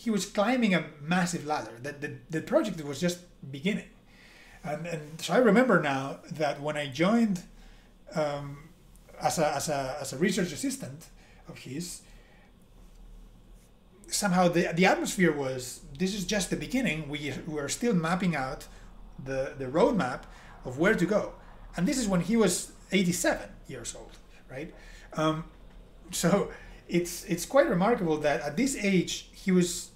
he was climbing a massive ladder. That the, the project was just beginning. And, and so I remember now that when I joined um, as, a, as, a, as a research assistant of his, somehow the, the atmosphere was this is just the beginning. We, we are still mapping out the, the roadmap of where to go. And this is when he was 87 years old, right? Um, so it's it's quite remarkable that at this age he was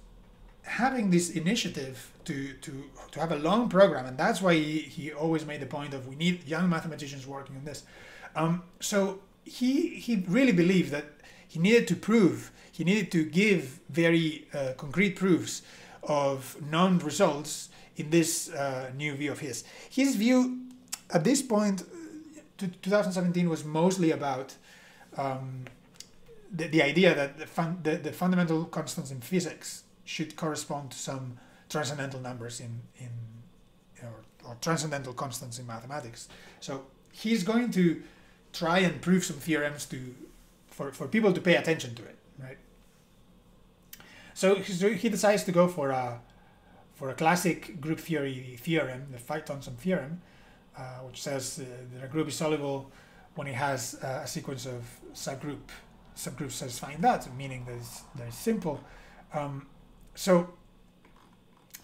having this initiative to to to have a long program, and that's why he, he always made the point of we need young mathematicians working on this. Um, so he he really believed that he needed to prove he needed to give very uh, concrete proofs of known results in this uh, new view of his. His view at this point, 2017, was mostly about um, the, the idea that the, fun, the, the fundamental constants in physics should correspond to some transcendental numbers in in or, or transcendental constants in mathematics. So he's going to try and prove some theorems to for, for people to pay attention to it, right? So he decides to go for a for a classic group theory theorem, the Feit-Thompson theorem, uh, which says uh, that a group is soluble when it has uh, a sequence of subgroup subgroups satisfying that, meaning that it's, that it's simple. Um, so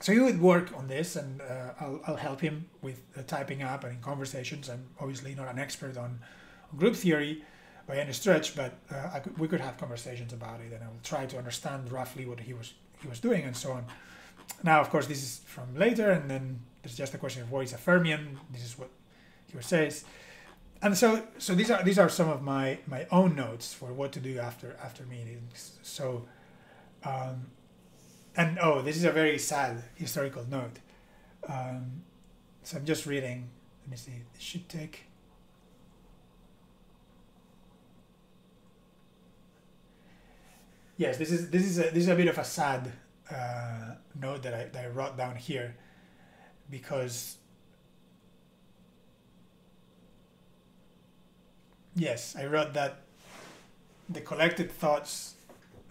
so he would work on this and uh, I'll, I'll help him with uh, typing up and in conversations i'm obviously not an expert on, on, group theory by any stretch, but uh, could, we could have conversations about it, and I will try to understand roughly what he was he was doing and so on. Now, of course, this is from later, and then there's just a question of what is a fermion. This is what he says, and so so these are these are some of my my own notes for what to do after after meetings. So, um, and oh, this is a very sad historical note. Um, so I'm just reading. Let me see. This should take. Yes, this is this is a, this is a bit of a sad uh, note that I, that I wrote down here because yes, I wrote that the collected thoughts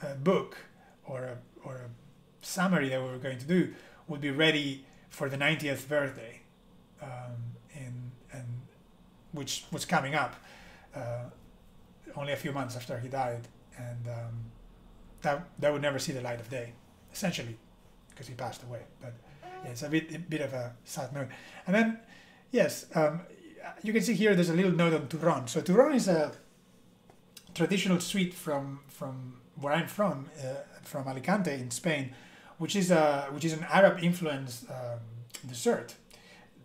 uh, book or a, or a summary that we were going to do would be ready for the 90th birthday, um, in, and which was coming up uh, only a few months after he died, and um, that that would never see the light of day, essentially, because he passed away. But yeah, it's a bit a bit of a sad note. And then, yes, um, you can see here there's a little note on Turron. So Turron is a traditional sweet from from where I'm from, uh, from Alicante in Spain, which is a which is an Arab influenced um, dessert,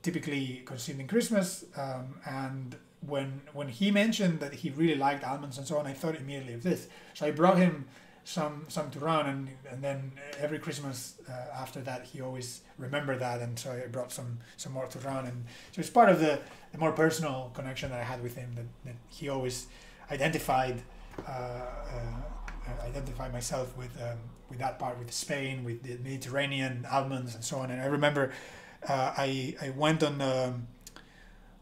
typically consumed in Christmas. Um, and when when he mentioned that he really liked almonds and so on, I thought immediately of this. So I brought him some some Turron, and and then every Christmas uh, after that he always remembered that, and so I brought some some more Turron, and so it's part of the, the more personal connection that I had with him that, that he always identified uh, uh, identified myself with um, with that part with Spain, with the Mediterranean almonds and so on, and I remember uh, I I went on. Um,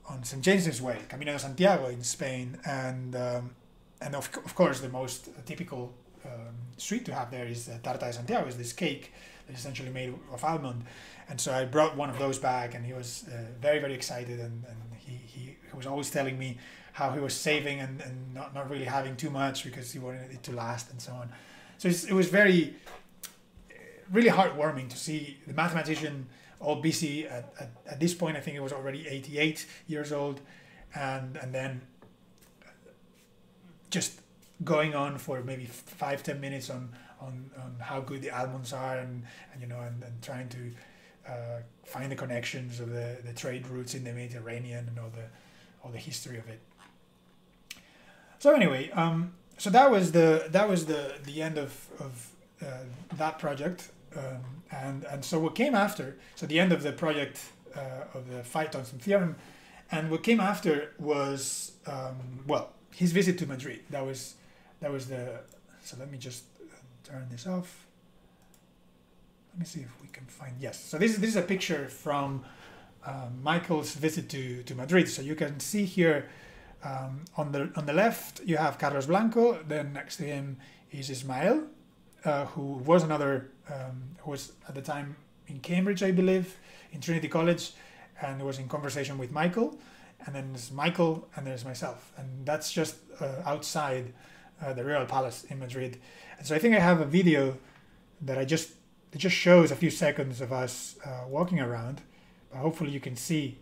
on St. James's Way, Camino de Santiago in Spain, and um, and of, of course the most typical um, street to have there is uh, tarta de Santiago, is this cake that's essentially made of almond. And so I brought one of those back, and he was uh, very, very excited. And, and he, he, he was always telling me how he was saving and, and not, not really having too much because he wanted it to last and so on. So it was very, really heartwarming to see the mathematician all busy at, at, at this point. I think it was already 88 years old. And, and then just going on for maybe five ten minutes on on, on how good the almonds are and, and you know and, and trying to uh, find the connections of the, the trade routes in the Mediterranean and all the all the history of it. So anyway, um, so that was the that was the the end of of uh, that project, um, and and so what came after, so the end of the project uh, of the Feit-Thompson theorem, and what came after was um, well his visit to Madrid. That was that was the so let me just turn this off let me see if we can find yes so this is this is a picture from uh, Michael's visit to, to Madrid so you can see here um, on the on the left you have Carlos Blanco then next to him is Ismael uh, who was another um, who was at the time in Cambridge I believe in Trinity College and was in conversation with Michael and then there's Michael and there's myself and that's just uh, outside uh, the Real Palace in Madrid. And so I think I have a video that I just it just shows a few seconds of us uh, walking around. But hopefully you can see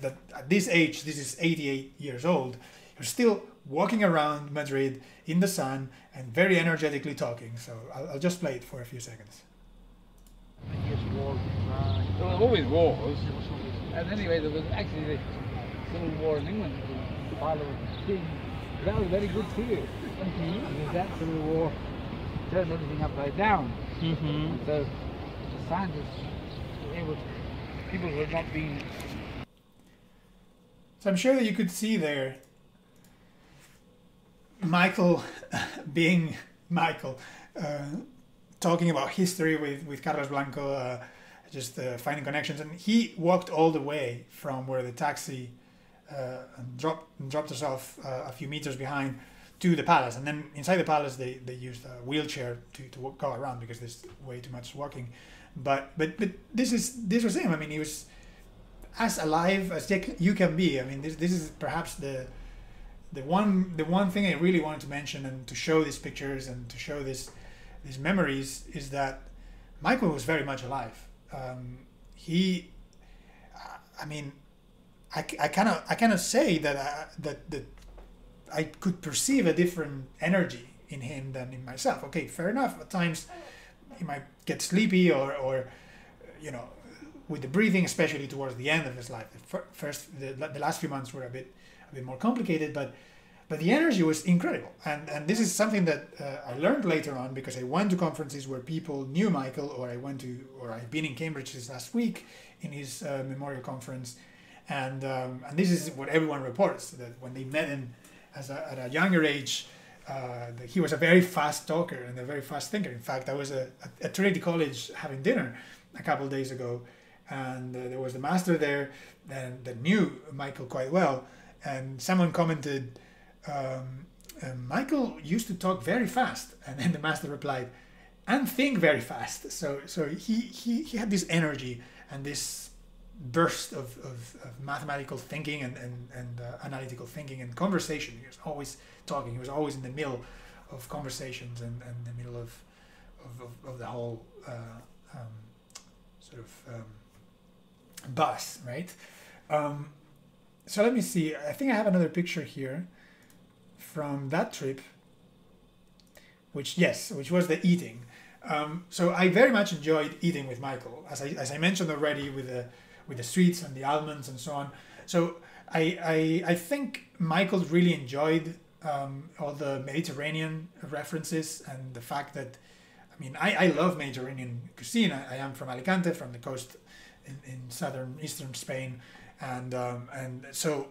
that at this age, this is 88 years old, you're still walking around Madrid in the sun and very energetically talking. So I'll, I'll just play it for a few seconds. There were always wars. And anyway, there was actually the Civil War in England. Father was king that was very good too. Mm-hmm. Because that Civil War turned everything upside down. Mm-hmm. So the scientists were able to, people were not being. So I'm sure that you could see there Michael *laughs* being Michael, uh, talking about history with, with Carlos Blanco, uh, just uh, finding connections. And he walked all the way from where the taxi uh, dropped dropped us off uh, a few meters behind to the palace. And then inside the palace, they, they used a wheelchair to, to go around because there's way too much walking. But but but this is this was him. I mean, he was as alive as you can be. I mean, this this is perhaps the the one the one thing I really wanted to mention and to show these pictures and to show this these memories is that Michael was very much alive. Um, he, I mean, I, I cannot I cannot say that I, uh, that that I could perceive a different energy in him than in myself. Okay, fair enough. At times, he might get sleepy or, or you know, with the breathing, especially towards the end of his life. The first, the, the last few months were a bit, a bit more complicated, but but the energy was incredible. And and this is something that uh, I learned later on because I went to conferences where people knew Michael, or I went to, or I've been in Cambridge this last week in his uh, memorial conference, and um, and this is what everyone reports that when they met him as a, at a younger age. Uh, he was a very fast talker and a very fast thinker. In fact, I was at Trinity College having dinner a couple of days ago, and uh, there was the master there and that knew Michael quite well, and someone commented, um, uh, "Michael used to talk very fast," *laughs* and then the master replied, "And think very fast." So so he he, he had this energy and this burst of, of, of mathematical thinking and, and, and uh, analytical thinking and conversation. He was always talking. He was always in the middle of conversations and, and the middle of, of, of, of the whole uh, um, sort of um, bus, right? Um, so let me see. I think I have another picture here from that trip, which yes, which was the eating. Um, so I very much enjoyed eating with Michael, as I, as I mentioned already, with the with the sweets and the almonds and so on. So I I, I think Michael really enjoyed um, all the Mediterranean references and the fact that I mean I, I love Mediterranean cuisine. I, I am from Alicante, from the coast in, in southern eastern Spain, and um, and so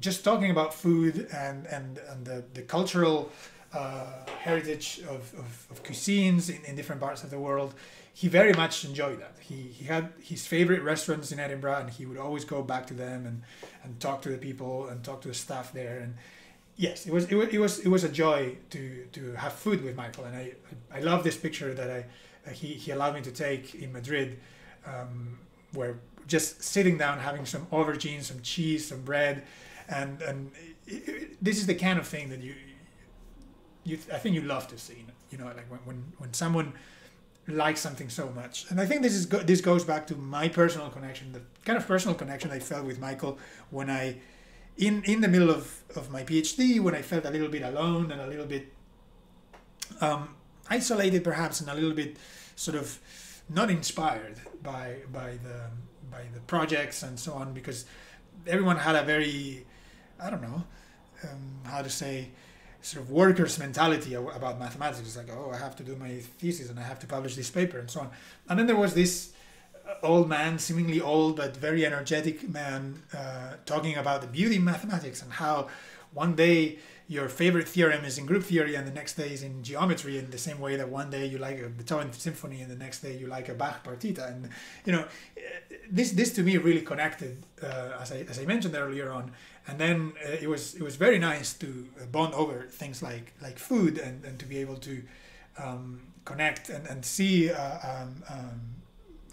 just talking about food and and, and the, the cultural uh, heritage of, of, of cuisines in, in different parts of the world, he very much enjoyed that. He, he had his favorite restaurants in Edinburgh and he would always go back to them and, and talk to the people and talk to the staff there. And yes, it was, it was, it was, it was a joy to, to have food with Michael. And I, I love this picture that I, that he, he allowed me to take in Madrid. Um, where just sitting down, having some aubergine, some cheese, some bread, and and it, it, this is the kind of thing that you you I think you love to see. You know, like when when when someone likes something so much, and I think this is go- this goes back to my personal connection, the kind of personal connection I felt with Michael when I. In, in the middle of, of my PhD, when I felt a little bit alone and a little bit um, isolated, perhaps, and a little bit sort of not inspired by by the by the projects and so on because everyone had a very I don't know um, how to say sort of workers mentality about mathematics. It's like oh I have to do my thesis and I have to publish this paper and so on. And then there was this old man, seemingly old but very energetic man, uh, talking about the beauty of mathematics and how one day your favorite theorem is in group theory and the next day is in geometry in the same way that one day you like a Beethoven symphony and the next day you like a Bach partita. And you know this this to me really connected uh, as, I, as I mentioned earlier on. And then uh, it was it was very nice to bond over things like like food and, and to be able to um, connect and, and see uh, um, um,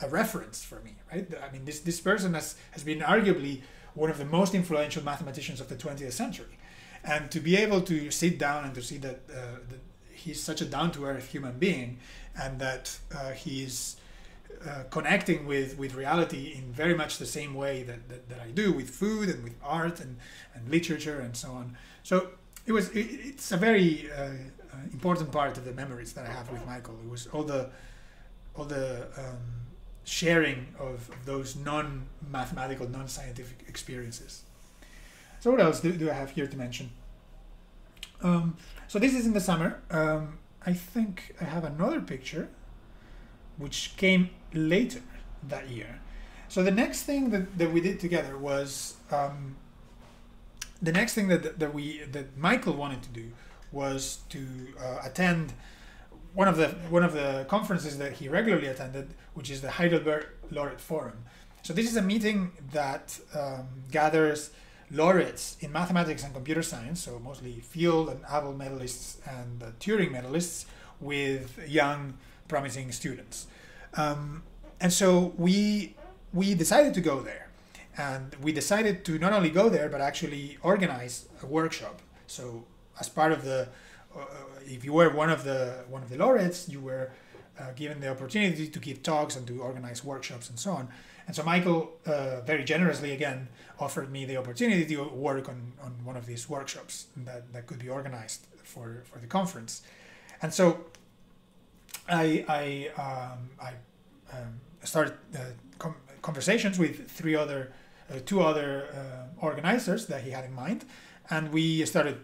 a reference for me right I mean this this person has has been arguably one of the most influential mathematicians of the 20th century and to be able to sit down and to see that, uh, that he's such a down to earth human being and that uh, he's uh, connecting with, with reality in very much the same way that, that, that, I do with food and with art and, and literature and so on. So it was it, it's a very uh, uh, important part of the memories that I have with Michael. It was all the all the um, sharing of, those non mathematical, non scientific experiences. So what else do, do I have here to mention? Um, so this is in the summer. Um, I think I have another picture which came later that year. So the next thing that, that we did together was um, the next thing that, that we that Michael wanted to do was to uh, attend one of the one of the conferences that he regularly attended, which is the Heidelberg Laureate Forum. So this is a meeting that um, gathers laureates in mathematics and computer science, so mostly Field and Abel medalists and uh, Turing medalists, with young, promising students. Um, and so we we decided to go there, and we decided to not only go there but actually organize a workshop. So as part of the, uh, if you were one of the one of the laureates, you were uh, given the opportunity to give talks and to organize workshops and so on. And so Michael uh, very generously again offered me the opportunity to work on, on one of these workshops that, that could be organized for, for the conference. And so I, I, um, I um, started uh, com- conversations with three other, uh, two other uh, organizers that he had in mind, and we started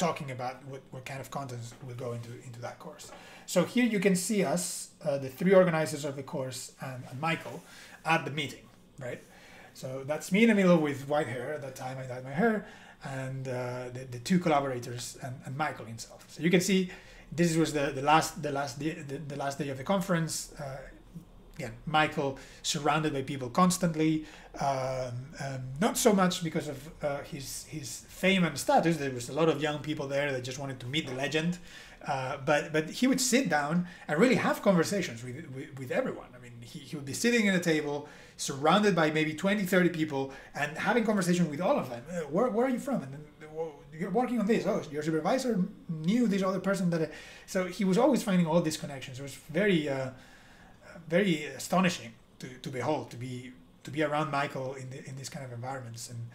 talking about what, what kind of contents will go into, into that course. So here you can see us, uh, the three organizers of the course, and, and Michael at the meeting, right? So that's me in the middle with white hair. At that time, I dyed my hair, and uh, the, the two collaborators and, and Michael himself. So you can see this was the, the last the last day, the, the last day of the conference. Uh, again, Michael surrounded by people constantly. Um, um, not so much because of uh, his his fame and status. There was a lot of young people there that just wanted to meet the legend. Uh, but but he would sit down and really have conversations with, with, with everyone. I mean, he, he would be sitting at a table surrounded by maybe 20, 30 people and having conversation with all of them. Uh, where, where are you from? And then, you're working on this. Oh, your supervisor knew this other person that. Uh, so he was always finding all these connections. It was very, uh, very astonishing to, to behold, to be to be around Michael in the, in these kind of environments. And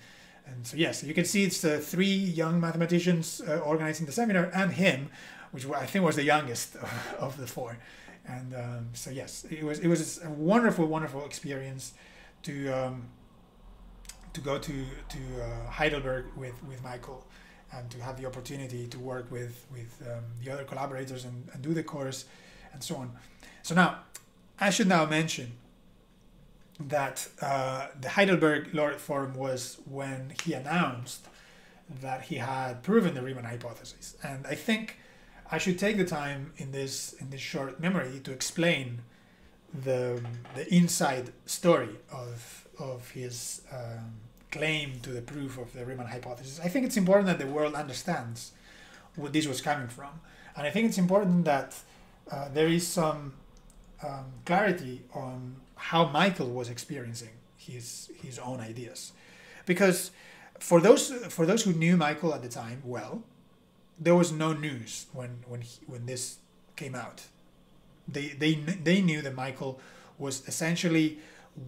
and so yes, you can see it's the three young mathematicians uh, organizing the seminar and him, which I think was the youngest of, *laughs* of the four and um, so yes, it was it was a wonderful, wonderful experience to um, to go to to uh, Heidelberg with with Michael and to have the opportunity to work with with um, the other collaborators and, and do the course and so on. So now, I should now mention that uh, the Heidelberg Laureate Forum was when he announced that he had proven the Riemann hypothesis, and I think I should take the time in this in this short memory to explain the the inside story of of his um, claim to the proof of the Riemann hypothesis. I think it's important that the world understands what this was coming from, and I think it's important that uh, there is some um, clarity on how Michael was experiencing his his own ideas, because for those for those who knew Michael at the time well, there was no news when when he, when this came out. They they they knew that Michael was essentially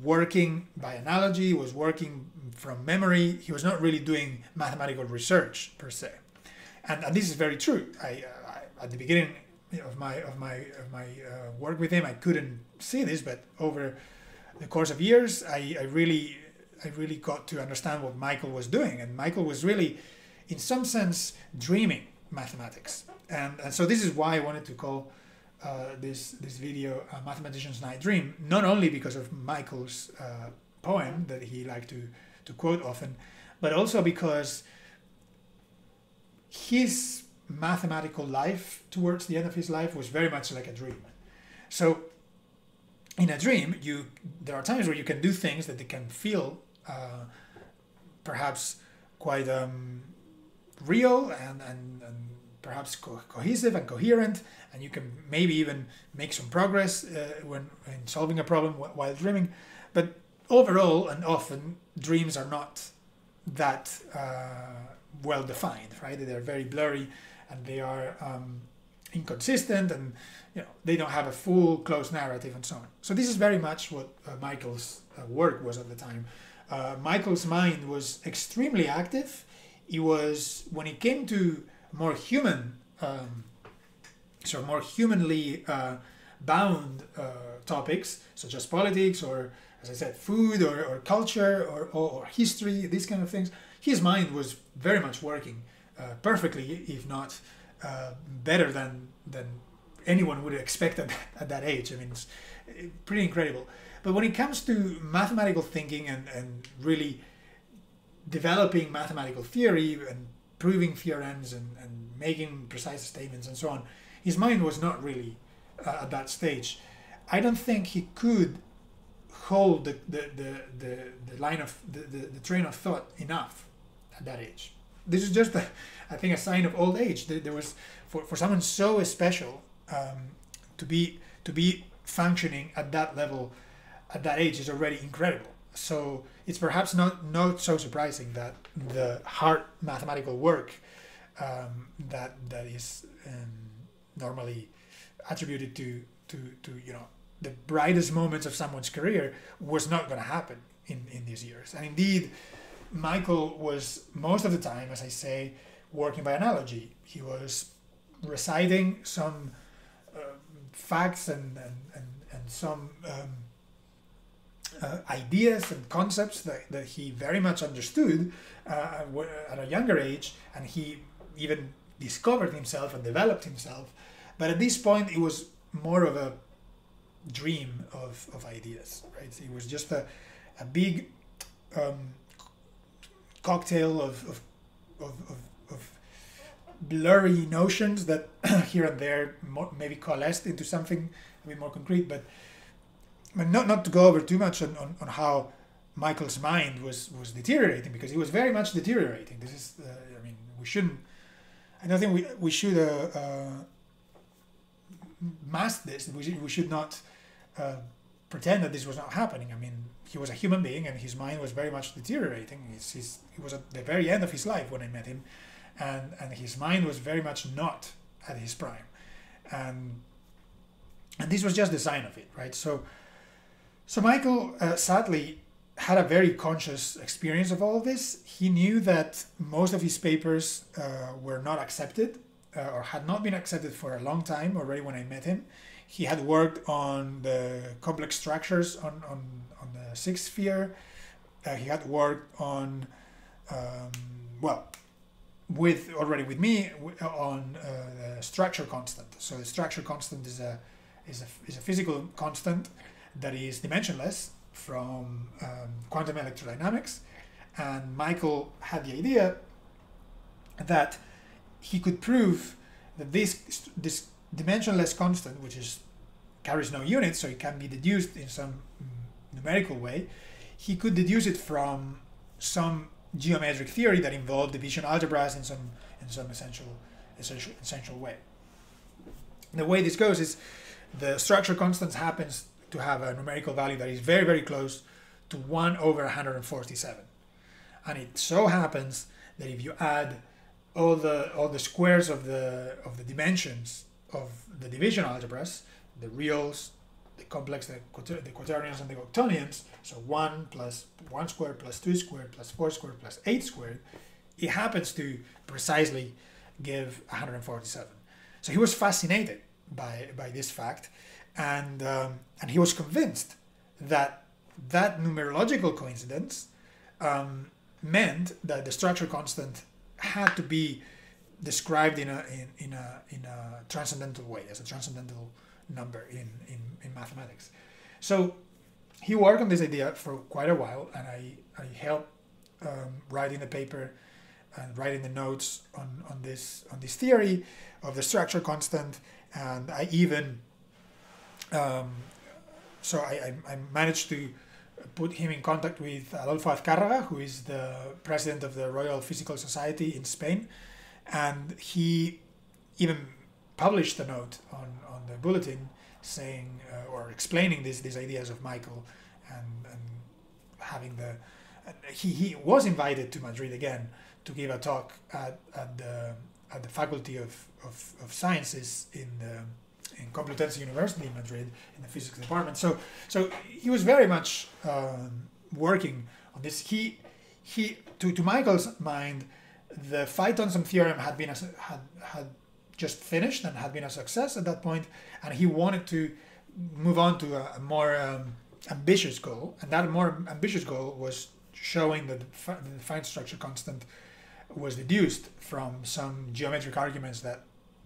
working by analogy, was working from memory. He was not really doing mathematical research per se, and, and this is very true. I, I at the beginning of my of my of my uh, work with him, I couldn't see this, but over the course of years, I, I really I really got to understand what Michael was doing, and Michael was really, in some sense, dreaming mathematics. And, and so this is why I wanted to call uh, this this video a mathematician's night dream not only because of michael's uh, poem that he liked to to quote often but also because his mathematical life towards the end of his life was very much like a dream so in a dream you there are times where you can do things that they can feel uh, perhaps quite um, real and, and, and perhaps co- cohesive and coherent, and you can maybe even make some progress uh, when in solving a problem while dreaming. But overall, and often, dreams are not that uh, well defined, right? They're very blurry, and they are um, inconsistent, and you know they don't have a full closed narrative and so on. So this is very much what uh, Michael's uh, work was at the time. Uh, Michael's mind was extremely active it was when it came to more human, um, so more humanly uh, bound uh, topics such as politics or, as I said, food or, or culture or, or, or, history, these kind of things. His mind was very much working uh, perfectly, if not uh, better than than anyone would expect at, *laughs* at that age. I mean, it's pretty incredible. But when it comes to mathematical thinking and, and really developing mathematical theory and proving theorems and, and making precise statements and so on, his mind was not really uh, at that stage. I don't think he could hold the, the, the, the, the line of the, the, the train of thought enough at that age. This is just, a, I think, a sign of old age. There was for, for someone so special um, to be to be functioning at that level at that age is already incredible. So it's perhaps not not so surprising that the hard mathematical work um, that that is um, normally attributed to to to you know the brightest moments of someone's career was not going to happen in, in these years. And indeed, Michael was most of the time, as I say, working by analogy. He was reciting some uh, facts and, and, and, and some um, uh, ideas and concepts that, that he very much understood uh, at a younger age, and he even discovered himself and developed himself. But at this point, it was more of a dream of, of ideas, right? It was just a, a big um, cocktail of, of, of, of, of blurry notions that *clears throat* here and there maybe coalesced into something a bit more concrete. But, but not, not to go over too much on, on, on how Michael's mind was, was deteriorating because he was very much deteriorating. This is, uh, I mean, we shouldn't, I don't think we, we should uh, uh, mask this. We should, we should not uh, pretend that this was not happening. I mean, he was a human being and his mind was very much deteriorating. He's, he's, he was at the very end of his life when I met him, and, and his mind was very much not at his prime. And, and this was just the sign of it, right? So, so Michael uh, sadly had a very conscious experience of all of this. He knew that most of his papers uh, were not accepted uh, or had not been accepted for a long time already when I met him. He had worked on the complex structures on, on, sixth sphere. Uh, he had worked on, um, well, with already with me on uh, the structure constant. So the structure constant is a, is a, is a physical constant that is dimensionless from um, quantum electrodynamics. And Michael had the idea that he could prove that this this dimensionless constant, which is carries no units, so it can be deduced in some numerical way, he could deduce it from some geometric theory that involved division algebras in some in some essential essential essential way. The way this goes is the structure constant happens to have a numerical value that is very very close to 1 over 147 and it so happens that if you add all the all the squares of the of the dimensions of the division algebras, the reals, the complex, the, quater, the quaternions, and the octonions. So one plus one squared plus two squared plus four squared plus eight squared, it happens to precisely give 147. So he was fascinated by by this fact, and um, and he was convinced that that numerological coincidence um, meant that the structure constant had to be described in a in, in a in a transcendental way as a transcendental number in, in, in mathematics. So he worked on this idea for quite a while, and I I helped um, writing the paper and writing the notes on, on this on this theory of the structure constant, and I even um, so I, I, I managed to put him in contact with Adolfo Azcárraga, who is the president of the Royal Physical Society in Spain, and he even published a note on, on the bulletin saying uh, or explaining these these ideas of Michael and, and having the he, he was invited to Madrid again to give a talk at, at the at the faculty of, of, of sciences in the in Complutense University in Madrid in the physics department. So so he was very much um, working on this. He he to, to Michael's mind, the Feit-Thompson theorem had been had had just finished and had been a success at that point, and he wanted to move on to a, a more um, ambitious goal, and that more ambitious goal was showing that the, the fine structure constant was deduced from some geometric arguments that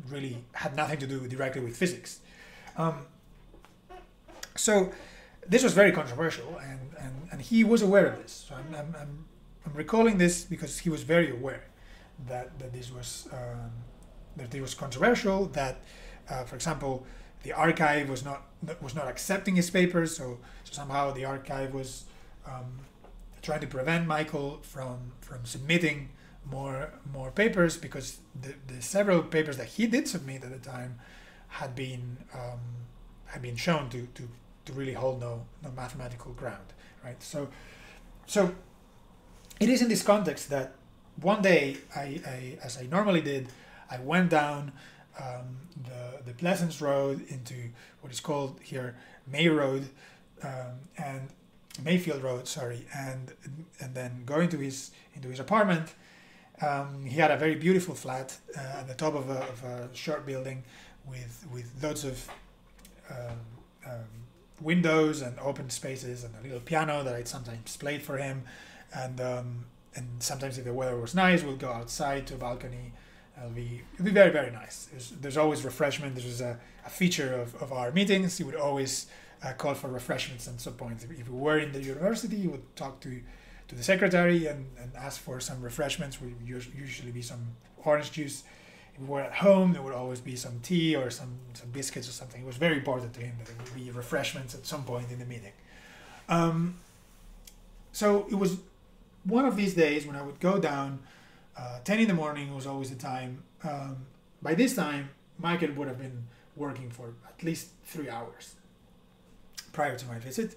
really had nothing to do directly with physics. Um, so this was very controversial, and, and, and he was aware of this. So I'm, I'm, I'm, I'm recalling this because he was very aware that, that this was um, that this was controversial. That, uh, for example, the arXiv was not was not accepting his papers, so, so somehow the arXiv was um, trying to prevent Michael from from submitting more more papers because the, the several papers that he did submit at the time had been um, had been shown to, to, to really hold no no mathematical ground right so so it is in this context that one day I, I as I normally did I went down um, the the Pleasance Road into what is called here May Road um, and Mayfield Road, sorry, and and then going to his into his apartment. Um, he had a very beautiful flat uh, at the top of a, of a short building with with lots of um, um, windows and open spaces and a little piano that I'd sometimes played for him, and um, and sometimes if the weather was nice, we'd go outside to a balcony. It'll be it'll be very very nice. There's, there's always refreshment. Was a, a feature of, of our meetings. He would always uh, call for refreshments at some point. If, if we were in the university, he would talk to to the secretary and, and ask for some refreshments. Would usually be some orange juice. If we were at home, there would always be some tea or some, some biscuits or something. It was very important to him that there would be refreshments at some point in the meeting. Um, so it was one of these days when I would go down, uh, 10 in the morning was always the time. Um, by this time, Michael would have been working for at least three hours prior to my visit.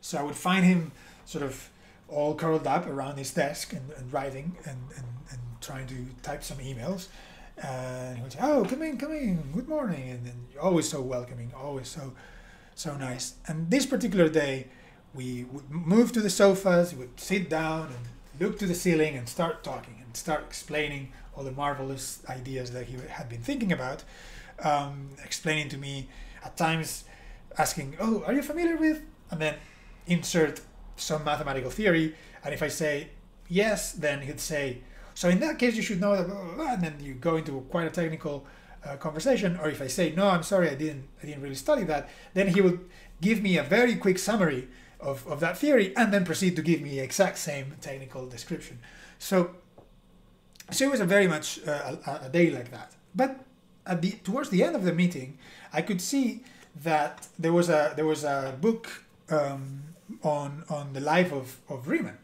So I would find him sort of all curled up around his desk and, and writing and, and, and trying to type some emails. And he would say, "Oh, come in, come in. Good morning." And then always so welcoming, always so so nice. And this particular day, we would move to the sofas. We would sit down and look to the ceiling and start talking and start explaining all the marvelous ideas that he had been thinking about. Um, explaining to me at times, asking, "Oh, are you familiar with?" And then insert some mathematical theory. And if I say yes, then he'd say, so in that case, you should know that, blah, blah, blah, and then you go into quite a technical uh, conversation. Or if I say, no, I'm sorry, I didn't, I didn't really study that, then he would give me a very quick summary of, of that theory and then proceed to give me exact same technical description. So, so it was a very much uh, a, a, day like that. But at the towards the end of the meeting, I could see that there was a there was a book um, on on the life of of Riemann,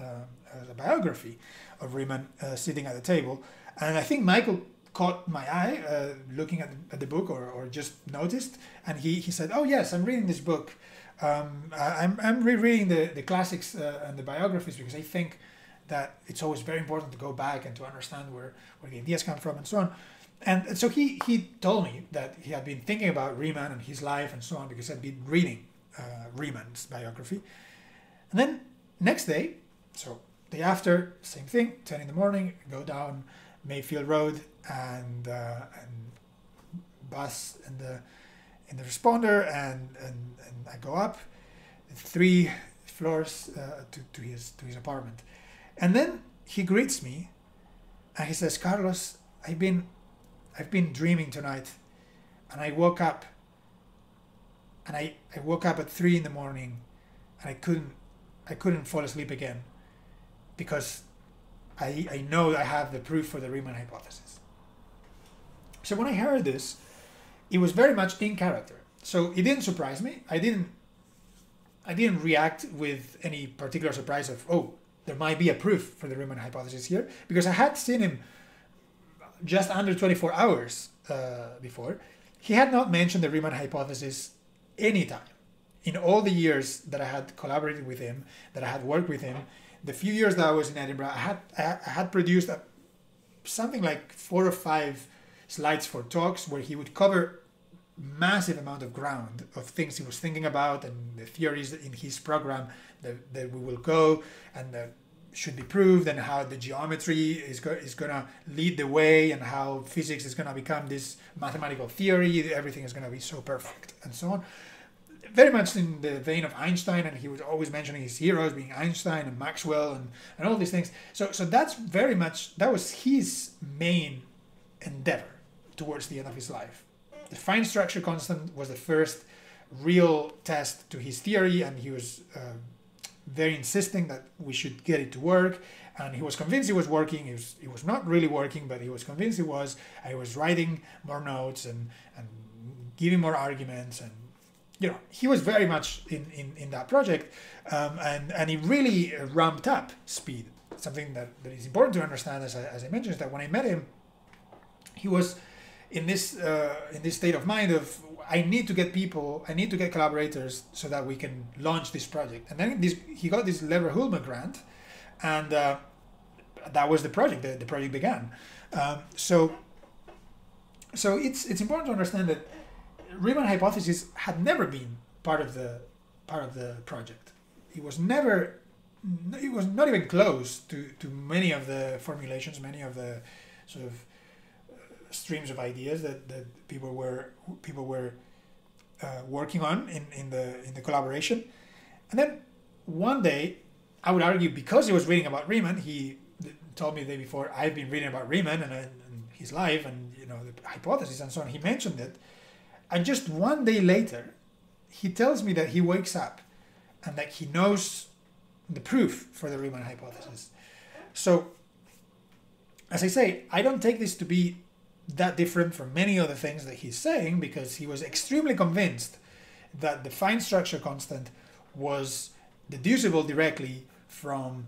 uh, a biography of Riemann uh, sitting at the table, and I think Michael caught my eye uh, looking at the, at the book or, or just noticed, and he, he said, "Oh yes, I'm reading this book. Um, I, am I'm rereading the the classics uh, and the biographies because I think." That it's always very important to go back and to understand where, where the ideas come from and so on. And so he, he told me that he had been thinking about Riemann and his life and so on because I'd been reading uh, Riemann's biography. And then next day, so day after, same thing, 10 in the morning, go down Mayfield Road and, uh, and bus in the in the responder and, and, and I go up three floors uh, to, to his to his apartment. And then he greets me and he says, Carlos, I've been I've been dreaming tonight and I woke up and I, I woke up at three in the morning and I couldn't I couldn't fall asleep again because I, I know I have the proof for the Riemann hypothesis. So when I heard this, it was very much in character. So it didn't surprise me. I didn't I didn't react with any particular surprise of oh there might be a proof for the Riemann hypothesis here because I had seen him just under 24 hours uh, before. He had not mentioned the Riemann hypothesis anytime in all the years that I had collaborated with him, that I had worked with him, the few years that I was in Edinburgh, I had I had produced a, something like four or five slides for talks where he would cover massive amount of ground of things he was thinking about and the theories in his program that, that we will go and that should be proved and how the geometry is, go, is going to lead the way and how physics is going to become this mathematical theory everything is going to be so perfect and so on very much in the vein of Einstein, and he was always mentioning his heroes being Einstein and Maxwell and, and all these things. So, so that's very much that was his main endeavor towards the end of his life. The fine structure constant was the first real test to his theory, and he was uh, very insisting that we should get it to work. And he was convinced it was working. It was, it was not really working, but he was convinced it was. He was writing more notes and, and giving more arguments and you know, he was very much in, in, in that project, um, and and he really ramped up speed. Something that, that is important to understand, as I, as I mentioned, is that when I met him, he was in this uh, in this state of mind of I need to get people, I need to get collaborators so that we can launch this project. And then this he got this Leverhulme grant, and uh, that was the project. The, the project began. Um, so so it's it's important to understand that Riemann hypothesis had never been part of the part of the project. It was never it was not even close to, to many of the formulations, many of the sort of streams of ideas that, that people were people were uh, working on in, in the in the collaboration. And then one day, I would argue because he was reading about Riemann, he told me the day before I've been reading about Riemann and, and his life and you know the hypothesis and so on. He mentioned it, and just one day later, he tells me that he wakes up and that he knows the proof for the Riemann hypothesis. So, as I say, I don't take this to be that different from many other things that he's saying because he was extremely convinced that the fine structure constant was deducible directly from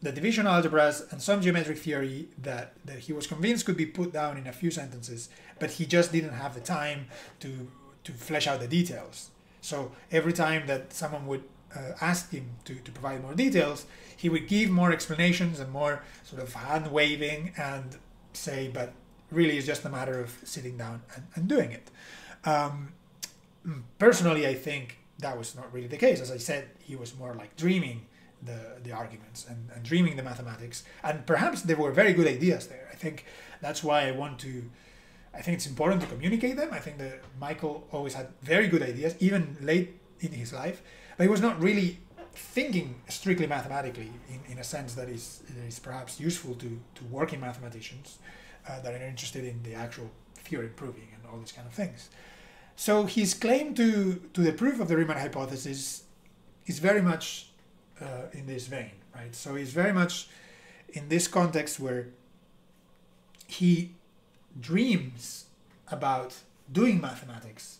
the division algebras and some geometric theory that, that he was convinced could be put down in a few sentences, but he just didn't have the time to, to flesh out the details. So every time that someone would uh, ask him to, to provide more details, he would give more explanations and more sort of hand waving and say, but really is just a matter of sitting down and, and doing it. Um, personally, I think that was not really the case. As I said, he was more like dreaming the, the arguments and, and dreaming the mathematics. And perhaps there were very good ideas there. I think that's why I want to, I think it's important to communicate them. I think that Michael always had very good ideas, even late in his life, but he was not really thinking strictly mathematically in, in a sense that is, is perhaps useful to, to working mathematicians uh, that are interested in the actual theory proving and all these kind of things. So his claim to, to the proof of the Riemann hypothesis is very much uh, in this vein, right? So he's very much in this context where he dreams about doing mathematics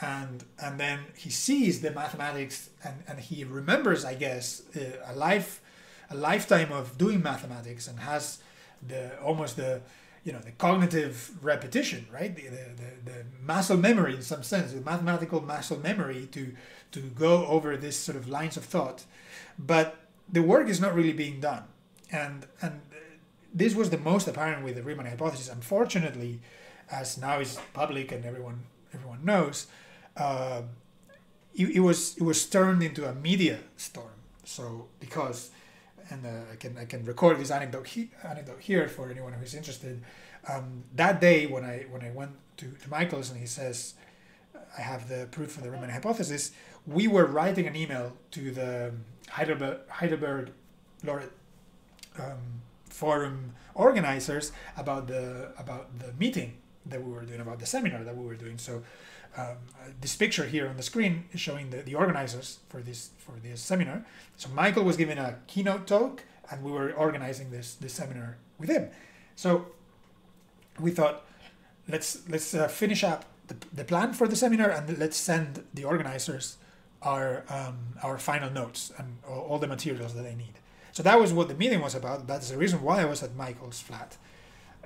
and and then he sees the mathematics and, and he remembers i guess uh, a life a lifetime of doing mathematics and has the almost the you know the cognitive repetition right? The, the, the, muscle memory in some sense the mathematical muscle memory to to go over this sort of lines of thought. But the work is not really being done. And and this was the most apparent with the Riemann hypothesis. Unfortunately as now is public and everyone everyone knows uh, it, it was it was turned into a media storm. So because and uh, I can I can record this anecdote he, anecdote here for anyone who is interested. Um, that day when I when I went to, to Michael's and he says, I have the proof for the Riemann hypothesis. We were writing an email to the Heidelberg Heidelberg Laureate um, Forum organizers about the about the meeting that we were doing about the seminar that we were doing. So um, this picture here on the screen is showing the, the organizers for this for this seminar. So Michael was giving a keynote talk, and we were organizing this this seminar with him. So we thought, let's let's uh, finish up the, the plan for the seminar, and let's send the organizers our um, our final notes and all, all the materials that they need. So that was what the meeting was about. That's the reason why I was at Michael's flat.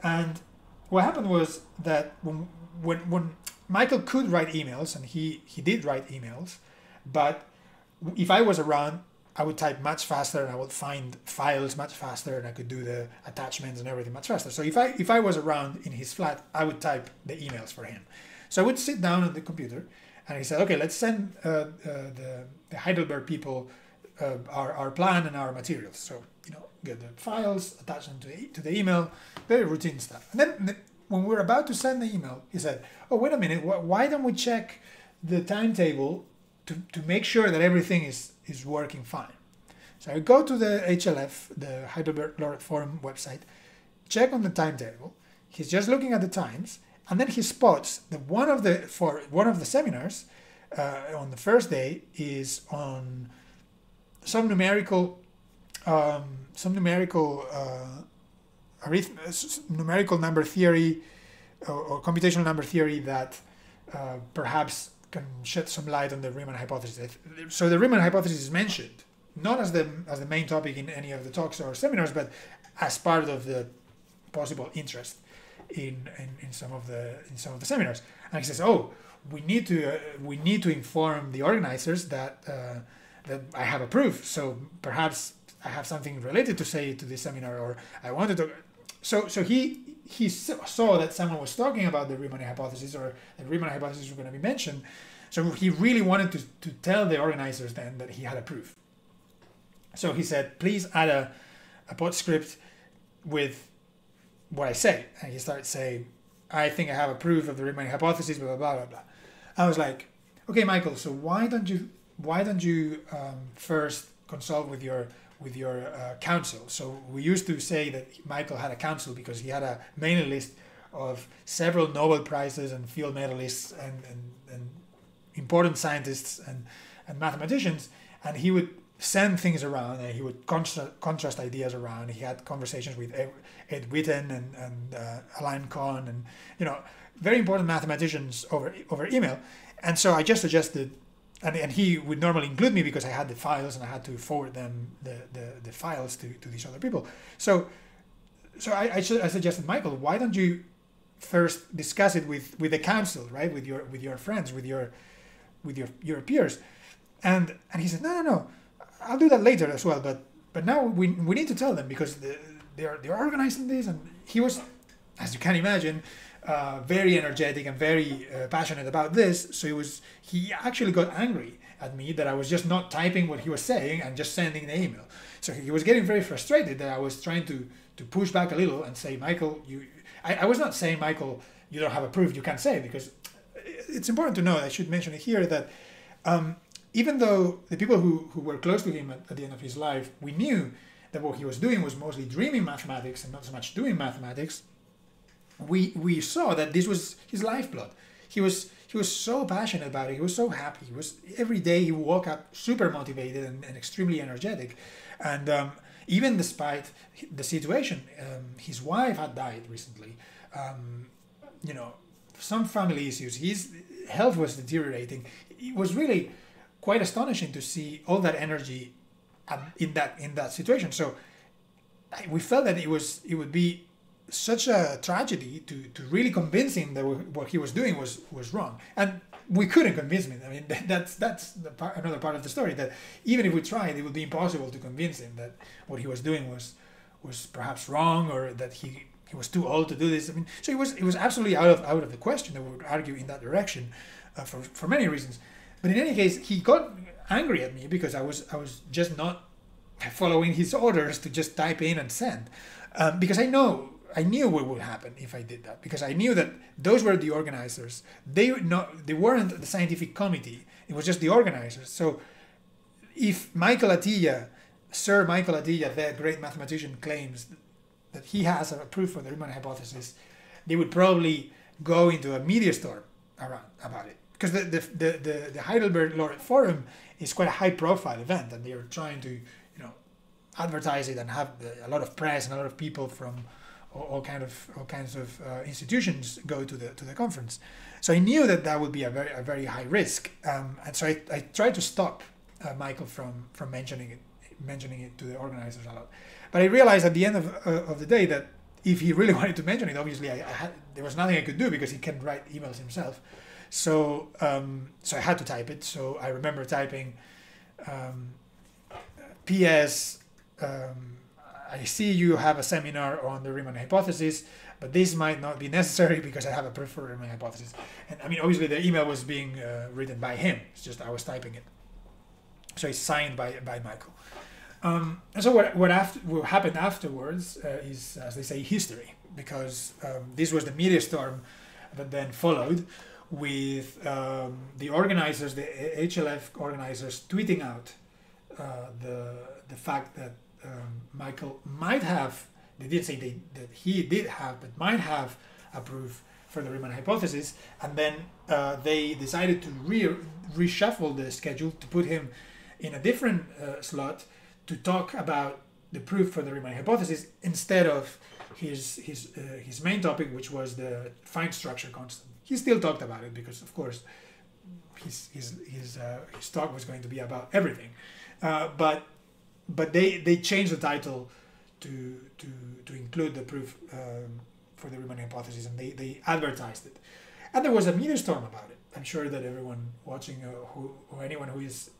And what happened was that when when when Michael could write emails, and he he did write emails, but if I was around, I would type much faster, and I would find files much faster, and I could do the attachments and everything much faster. So if I if I was around in his flat, I would type the emails for him. So I would sit down at the computer, and he said, "Okay, let's send uh, uh, the, the Heidelberg people uh, our our plan and our materials." So you know, get the files, attach them to the, to the email, very routine stuff. And then when we were about to send the email, he said, "Oh, wait a minute. Why don't we check the timetable to, to make sure that everything is is working fine?" So I go to the HLF, the Heidelberg Forum website, check on the timetable. He's just looking at the times, and then he spots that one of the for one of the seminars uh, on the first day is on some numerical um, some numerical uh, numerical number theory or, or, computational number theory that uh, perhaps can shed some light on the Riemann hypothesis. So the Riemann hypothesis is mentioned not as the as the main topic in any of the talks or seminars, but as part of the possible interest in, in, in some of the in some of the seminars. And he says, "Oh, we need to uh, we need to inform the organizers that uh, that I have a proof. So perhaps I have something related to say to this seminar, or I wanted to." So so he he saw that someone was talking about the Riemann hypothesis or the Riemann hypothesis was going to be mentioned. So he really wanted to, to tell the organizers then that he had a proof. So he said, please add a, a postscript with what I say. And he started saying, I think I have a proof of the Riemann hypothesis, blah, blah, blah, blah, blah. I was like, okay, Michael, so why don't you, why don't you um, first consult with your with your uh, council. So we used to say that Michael had a council because he had a mailing list of several Nobel prizes and field medalists and, and, and important scientists and, and mathematicians, and he would send things around and he would contrast, contrast ideas around. He had conversations with Ed, Witten and, and uh, Alain Connes and you know very important mathematicians over over email. And so I just suggested and, and he would normally include me because I had the files and I had to forward them the, the, the files to, to these other people. So so I, I, I suggested Michael, why don't you first discuss it with, with the council, right? With your with your friends, with your with your your peers. And and he said, No, no, no. I'll do that later as well, but but now we, we need to tell them because the, they're they're organizing this and he was as you can imagine uh, very energetic and very uh, passionate about this. So he was he actually got angry at me that I was just not typing what he was saying and just sending the email. So he was getting very frustrated that I was trying to to push back a little and say, Michael, you. I, I was not saying, Michael, you don't have a proof. You can't say because it's important to know. I should mention it here that. Um, even though the people who, who were close to him at, at the end of his life, we knew that what he was doing was mostly dreaming mathematics and not so much doing mathematics we we saw that this was his lifeblood. He was he was so passionate about it. He was so happy. He was every day he woke up super motivated and, and extremely energetic, and um, even despite the situation, um, his wife had died recently. Um, you know, some family issues. His health was deteriorating. It was really quite astonishing to see all that energy in that in that situation. So we felt that it was it would be such a tragedy to, to really convince him that what he was doing was was wrong. And we couldn't convince him. I mean *laughs* that's that's part, another part of the story that even if we tried it would be impossible to convince him that what he was doing was was perhaps wrong or that he he was too old to do this. I mean so it was it was absolutely out of out of the question that we would argue in that direction uh, for for many reasons. But in any case he got angry at me because i was i was just not following his orders to just type in and send um, because i know I knew what would happen if I did that because I knew that those were the organizers. They not they weren't the scientific committee. It was just the organizers. So if Michael Atiyah, Sir Michael Atiyah, the great mathematician, claims that he has a proof for the Riemann hypothesis, they would probably go into a media storm around about it because the the, the, the, the Heidelberg Laureate Forum is quite a high profile event and they are trying to you know advertise it and have a lot of press and a lot of people from all, kind of all kinds of uh, institutions go to the to the conference. So I knew that that would be a very a very high risk, um, and so I, I tried to stop uh, Michael from from mentioning it mentioning it to the organizers a lot. But I realized at the end of, uh, of the day that if he really *laughs* wanted to mention it, obviously I, I, had there was nothing I could do because he can write emails himself. So um, so I had to type it. So I remember typing um, P.S. Um, I see you have a seminar on the Riemann hypothesis, but this might not be necessary *laughs* because I have a for Riemann hypothesis. And I mean, obviously, the email was being uh, written by him. It's just I was typing it. So it's signed by by Michael. Um, and so what what, after, what happened afterwards uh, is, as they say, history, because um, this was the media storm that then followed with um, the organizers, the HLF organizers, tweeting out uh, the the fact that um, Michael might have, they did say they, that he did have, but might have approved for the Riemann hypothesis, and then uh, they decided to re- reshuffle the schedule to put him in a different uh, slot to talk about the proof for the Riemann hypothesis instead of his his uh, his main topic, which was the fine structure constant. He still talked about it because, of course, his his his uh, his talk was going to be about everything, uh, but but they they changed the title to to to include the proof um, for the Riemann hypothesis, and they they advertised it, and there was a media storm about it. I'm sure that everyone watching, uh, who or anyone who is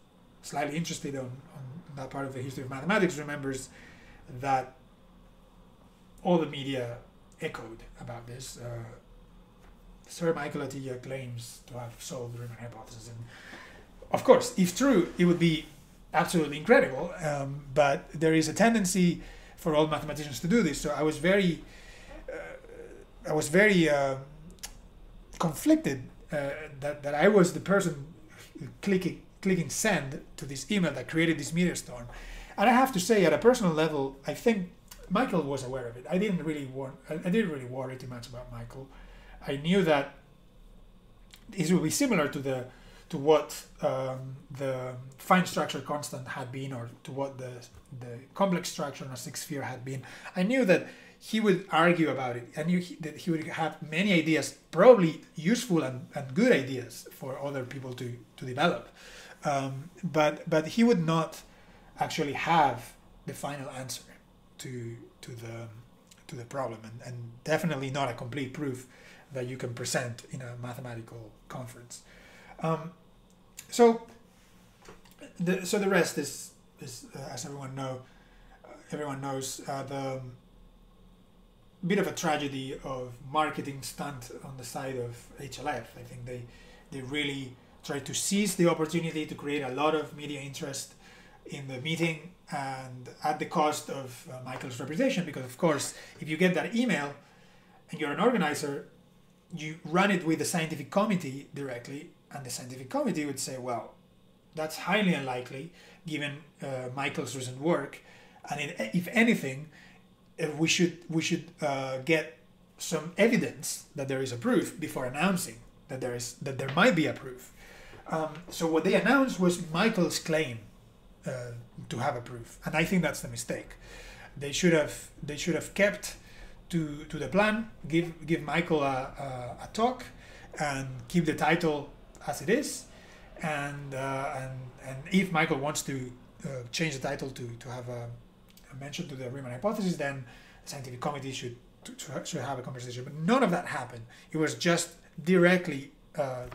slightly interested on, on that part of the history of mathematics remembers that all the media echoed about this. Uh, Sir Michael Atiyah claims to have solved the Riemann hypothesis, and of course, if true, it would be absolutely incredible. Um, but there is a tendency for all mathematicians to do this. So I was very, uh, I was very uh, conflicted uh, that that I was the person clicking clicking send to this email that created this meteor storm. And I have to say, at a personal level, I think Michael was aware of it. I didn't really I, I didn't really worry too much about Michael. I knew that this would be similar to the to what um, the fine structure constant had been, or to what the the complex structure on a six sphere had been. I knew that he would argue about it. I knew he, that he would have many ideas, probably useful and, and good ideas for other people to to develop. Um, but but he would not actually have the final answer to to the to the problem, and, and definitely not a complete proof that you can present in a mathematical conference. Um, so, the, so the rest is, is uh, as everyone know, uh, everyone knows uh, the um, bit of a tragedy of marketing stunt on the side of HLF. I think they they really tried to seize the opportunity to create a lot of media interest in the meeting and at the cost of uh, Michael's reputation because of course if you get that email and you're an organizer you run it with the scientific committee directly, and the scientific committee would say, well, that's highly unlikely given uh, Michael's recent work, and if anything, uh, we should we should uh, get some evidence that there is a proof before announcing that there is that there might be a proof. Um, so what they announced was Michael's claim uh, to have a proof, and I think that's the mistake. They should have they should have kept to, to the plan, give give Michael a, a, a talk, and keep the title as it is, and uh, and and if Michael wants to uh, change the title to, to have a, a, mention to the Riemann hypothesis, then the scientific committee should should have a conversation. But none of that happened. It was just directly uh, uh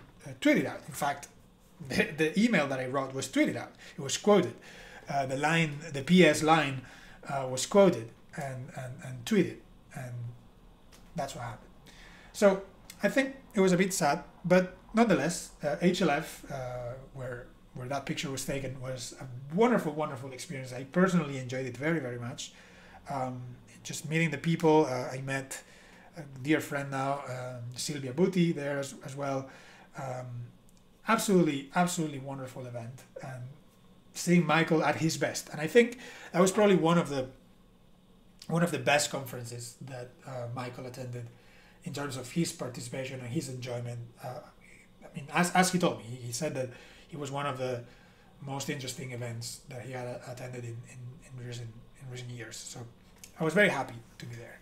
tweeted out. In fact, *laughs* the, the email that I wrote was tweeted out. It was quoted. Uh, the line, the PS line, uh, was quoted and, and, and tweeted and that's what happened. So I think it was a bit sad, but nonetheless, uh, HLF, uh, where where that picture was taken, was a wonderful, wonderful experience. I personally enjoyed it very, very much. Um, just meeting the people, uh, I met a dear friend now, um, Silvia Buti, there as, as well. Um, absolutely, absolutely wonderful event, and seeing Michael at his best. And I think that was probably one of the one of the best conferences that uh, Michael attended in terms of his participation and his enjoyment. Uh, mean, as, as he told me, he, said that it was one of the most interesting events that he had attended in, in, in, recent, in recent years. So I was very happy to be there.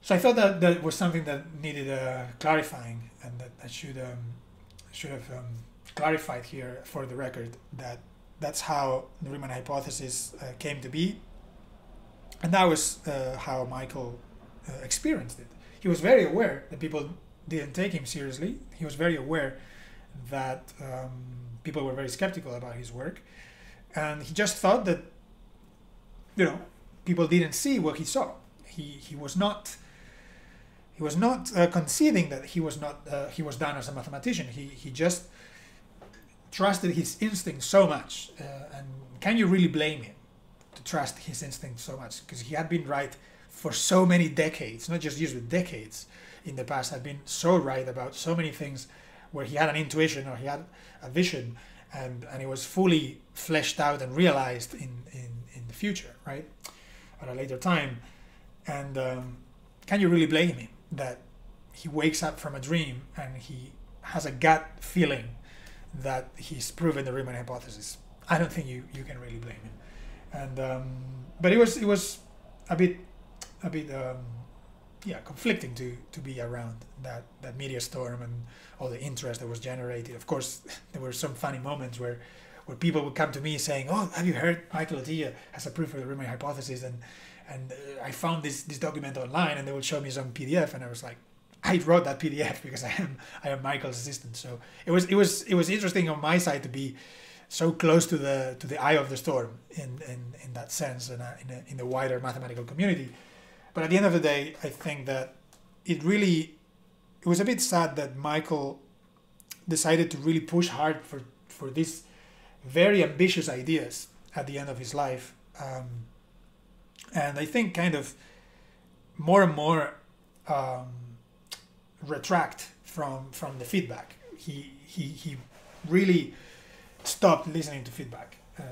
So I thought that that was something that needed uh, clarifying and that I should, um, should have um, clarified here for the record that that's how the Riemann hypothesis uh, came to be and that was uh, how Michael uh, experienced it. He was very aware that people didn't take him seriously. He was very aware that um, people were very skeptical about his work, and he just thought that, you know, people didn't see what he saw. He he was not. He was not uh, conceding that he was not uh, he was done as a mathematician. He he just trusted his instinct so much, uh, and can you really blame him? to trust his instinct so much because he had been right for so many decades, not just years, but decades in the past, had been so right about so many things where he had an intuition or he had a vision and, and it was fully fleshed out and realized in, in, in the future, right? At a later time. And um, can you really blame him that he wakes up from a dream and he has a gut feeling that he's proven the Riemann hypothesis? I don't think you, you can really blame him and um, but it was it was a bit a bit um, yeah conflicting to to be around that that media storm and all the interest that was generated. Of course, *laughs* there were some funny moments where where people would come to me saying, "Oh, have you heard Michael Atiyah has a proof for the Riemann hypothesis?" and and uh, I found this this document online, and they would show me some PDF, and I was like, I wrote that PDF *laughs* because I am I am Michael's assistant. So it was it was it was interesting on my side to be so close to the to the eye of the storm in in, in that sense and in, in, in, the wider mathematical community but at the end of the day, I think that it really it was a bit sad that Michael decided to really push hard for for these very ambitious ideas at the end of his life, um, and I think kind of more and more um, retract from from the feedback. He he he really stopped listening to feedback uh,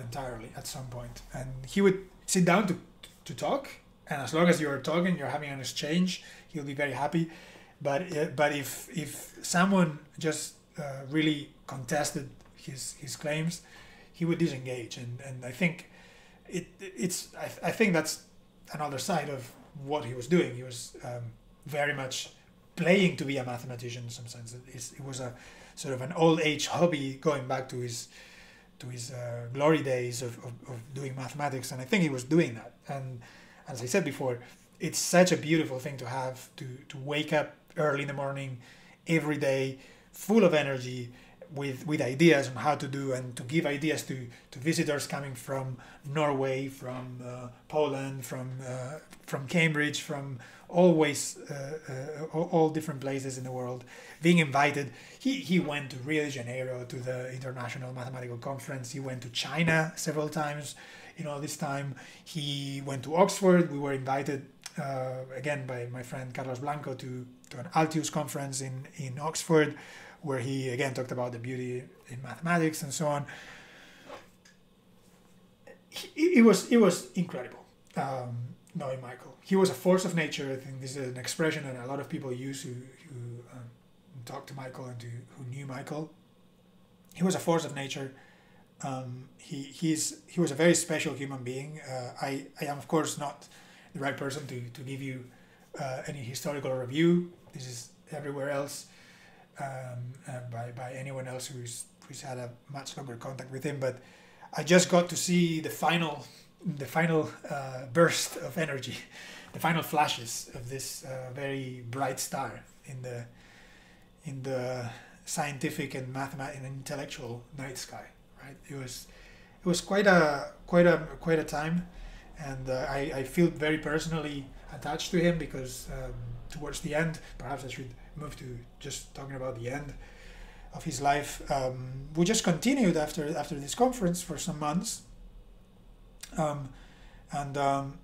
entirely at some point, and he would sit down to to talk, and as long as you're talking, you're having an exchange, he'll be very happy. But uh, but if if someone just uh, really contested his his claims, he would disengage, and and I think it it's I, I think that's another side of what he was doing. He was um, very much playing to be a mathematician in some sense. It, it was a sort of an old age hobby going back to his to his uh, glory days of, of, of, doing mathematics and I think he was doing that and as I said before it's such a beautiful thing to have to to wake up early in the morning every day full of energy with with ideas on how to do and to give ideas to to visitors coming from Norway from uh, Poland from uh, from Cambridge from always uh, uh, all different places in the world. Being invited he, he went to rio de janeiro to the international mathematical conference. He went to china several times you know this time he went to oxford we were invited uh, again by my friend carlos blanco to, to an altius conference in, in oxford where he again talked about the beauty in mathematics and so on it was it was incredible um, knowing Michael. He was a force of nature. I think this is an expression that a lot of people use who, who um, talked to Michael and to, who knew Michael. He was a force of nature. Um, he he's he was a very special human being. Uh, I I am of course not the right person to to give you uh, any historical review. This is everywhere else um, uh, by by anyone else who's who's had a much longer contact with him. But I just got to see the final the final uh, burst of energy, *laughs* the final flashes of this uh, very bright star in the in the scientific and mathematical and intellectual night sky. It was it was quite a quite a quite a time, and uh, I I feel very personally attached to him because um, towards the end, perhaps I should move to just talking about the end of his life. Um, we just continued after after this conference for some months um, and um,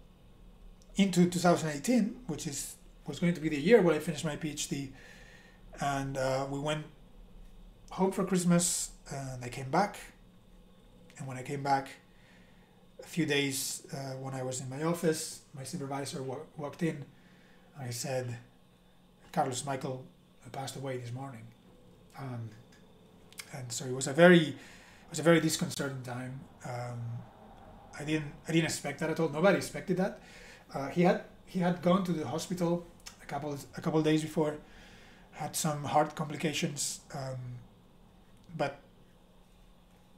into 2018, which is was going to be the year where I finished my PhD, and uh, we went home for Christmas, and I came back. And when I came back, a few days uh, when I was in my office, my supervisor wa- walked in. I said, "Carlos Michael passed away this morning," um, and so it was a very, it was a very disconcerting time. Um, I didn't I didn't expect that at all. Nobody expected that. Uh, he had he had gone to the hospital a couple a couple days before, had some heart complications, um, but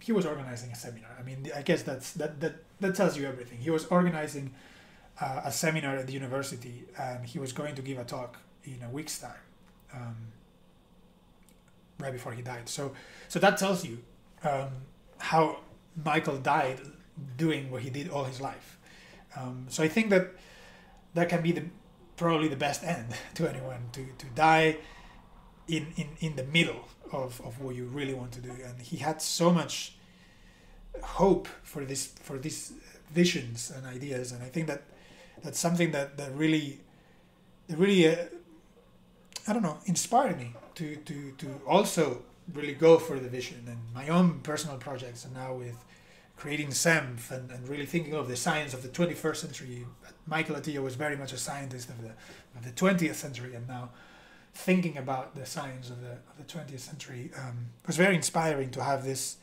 he was organizing a seminar. I mean, I guess that's that that that tells you everything. He was organizing uh, a seminar at the university, and he was going to give a talk in a week's time, um, right before he died. So so that tells you um, how Michael died doing what he did all his life. Um, so I think that that can be the probably the best end *laughs* to anyone to, to die in, in, in the middle of, of what you really want to do. And he had so much hope for this for these visions and ideas, and I think that that's something that, that really that really uh, I don't know inspired me to, to to also really go for the vision and my own personal projects and now with creating SEMF and, and really thinking of the science of the 21st century. Michael Atiyah was very much a scientist of the, of the 20th century, and now thinking about the science of the, of the 20th century um, was very inspiring to have this,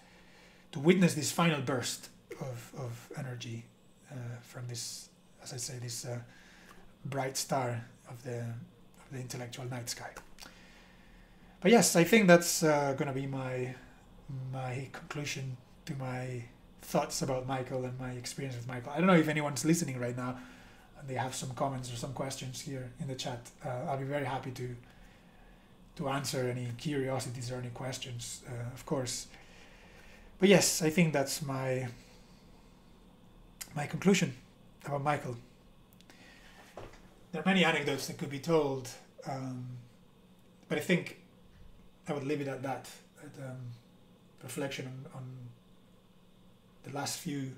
to witness this final burst of, of energy uh, from this, as I say, this uh, bright star of the, of the intellectual night sky. But yes, I think that's uh, going to be my my conclusion to my thoughts about Michael and my experience with Michael. I don't know if anyone's listening right now and they have some comments or some questions here in the chat. Uh, I'll be very happy to to answer any curiosities or any questions, uh, of course. But yes, I think that's my my conclusion about Michael. there are many anecdotes that could be told, um, but I think I would leave it at that. At, um, reflection on, on the last few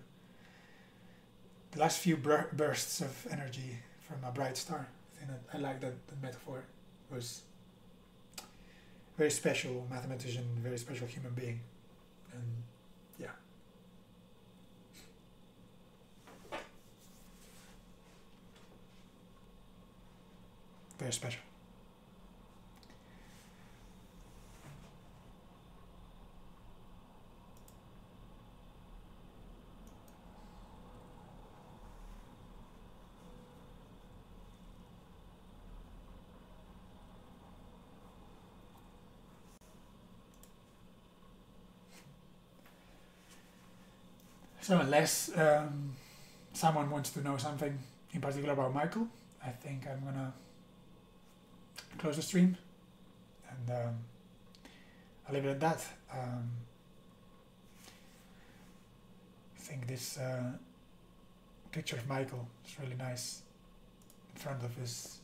the last few bur- bursts of energy from a bright star. I think I like that, that metaphor. Was very special mathematician, very special human being, and yeah. Very special. So unless um, someone wants to know something in particular about Michael, I think I'm gonna close the stream and um, I'll leave it at that. Um, I think this uh, picture of Michael is really nice in front of his.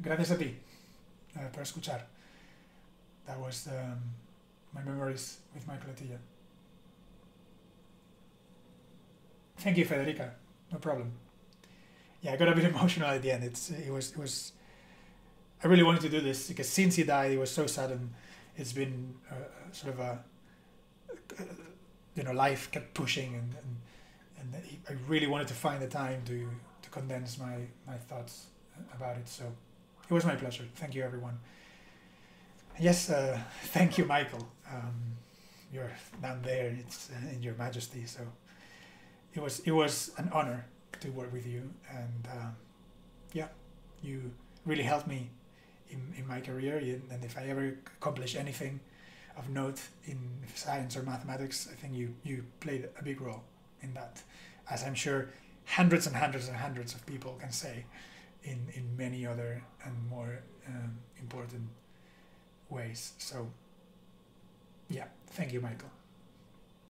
Gracias a ti uh, por escuchar. That was um, my memories with Michael Atiyah. Thank you, Federica. No problem. Yeah, I got a bit *laughs* emotional at the end. It's it was it was. I really wanted to do this because since he died, it was so sudden. It's been uh, sort of a, you know, life kept pushing, and and, and I really wanted to find the time to to condense my my thoughts about it. So it was my pleasure. Thank you, everyone. Yes, uh, thank you, Michael. Um, you're down there. It's uh, in Your Majesty. So it was it was an honor to work with you, and uh, yeah, you really helped me in, in my career. And if I ever accomplish anything of note in science or mathematics, I think you you played a big role in that, as I'm sure hundreds and hundreds and hundreds of people can say in in many other and more um, important ways. So, yeah, thank you, Michael.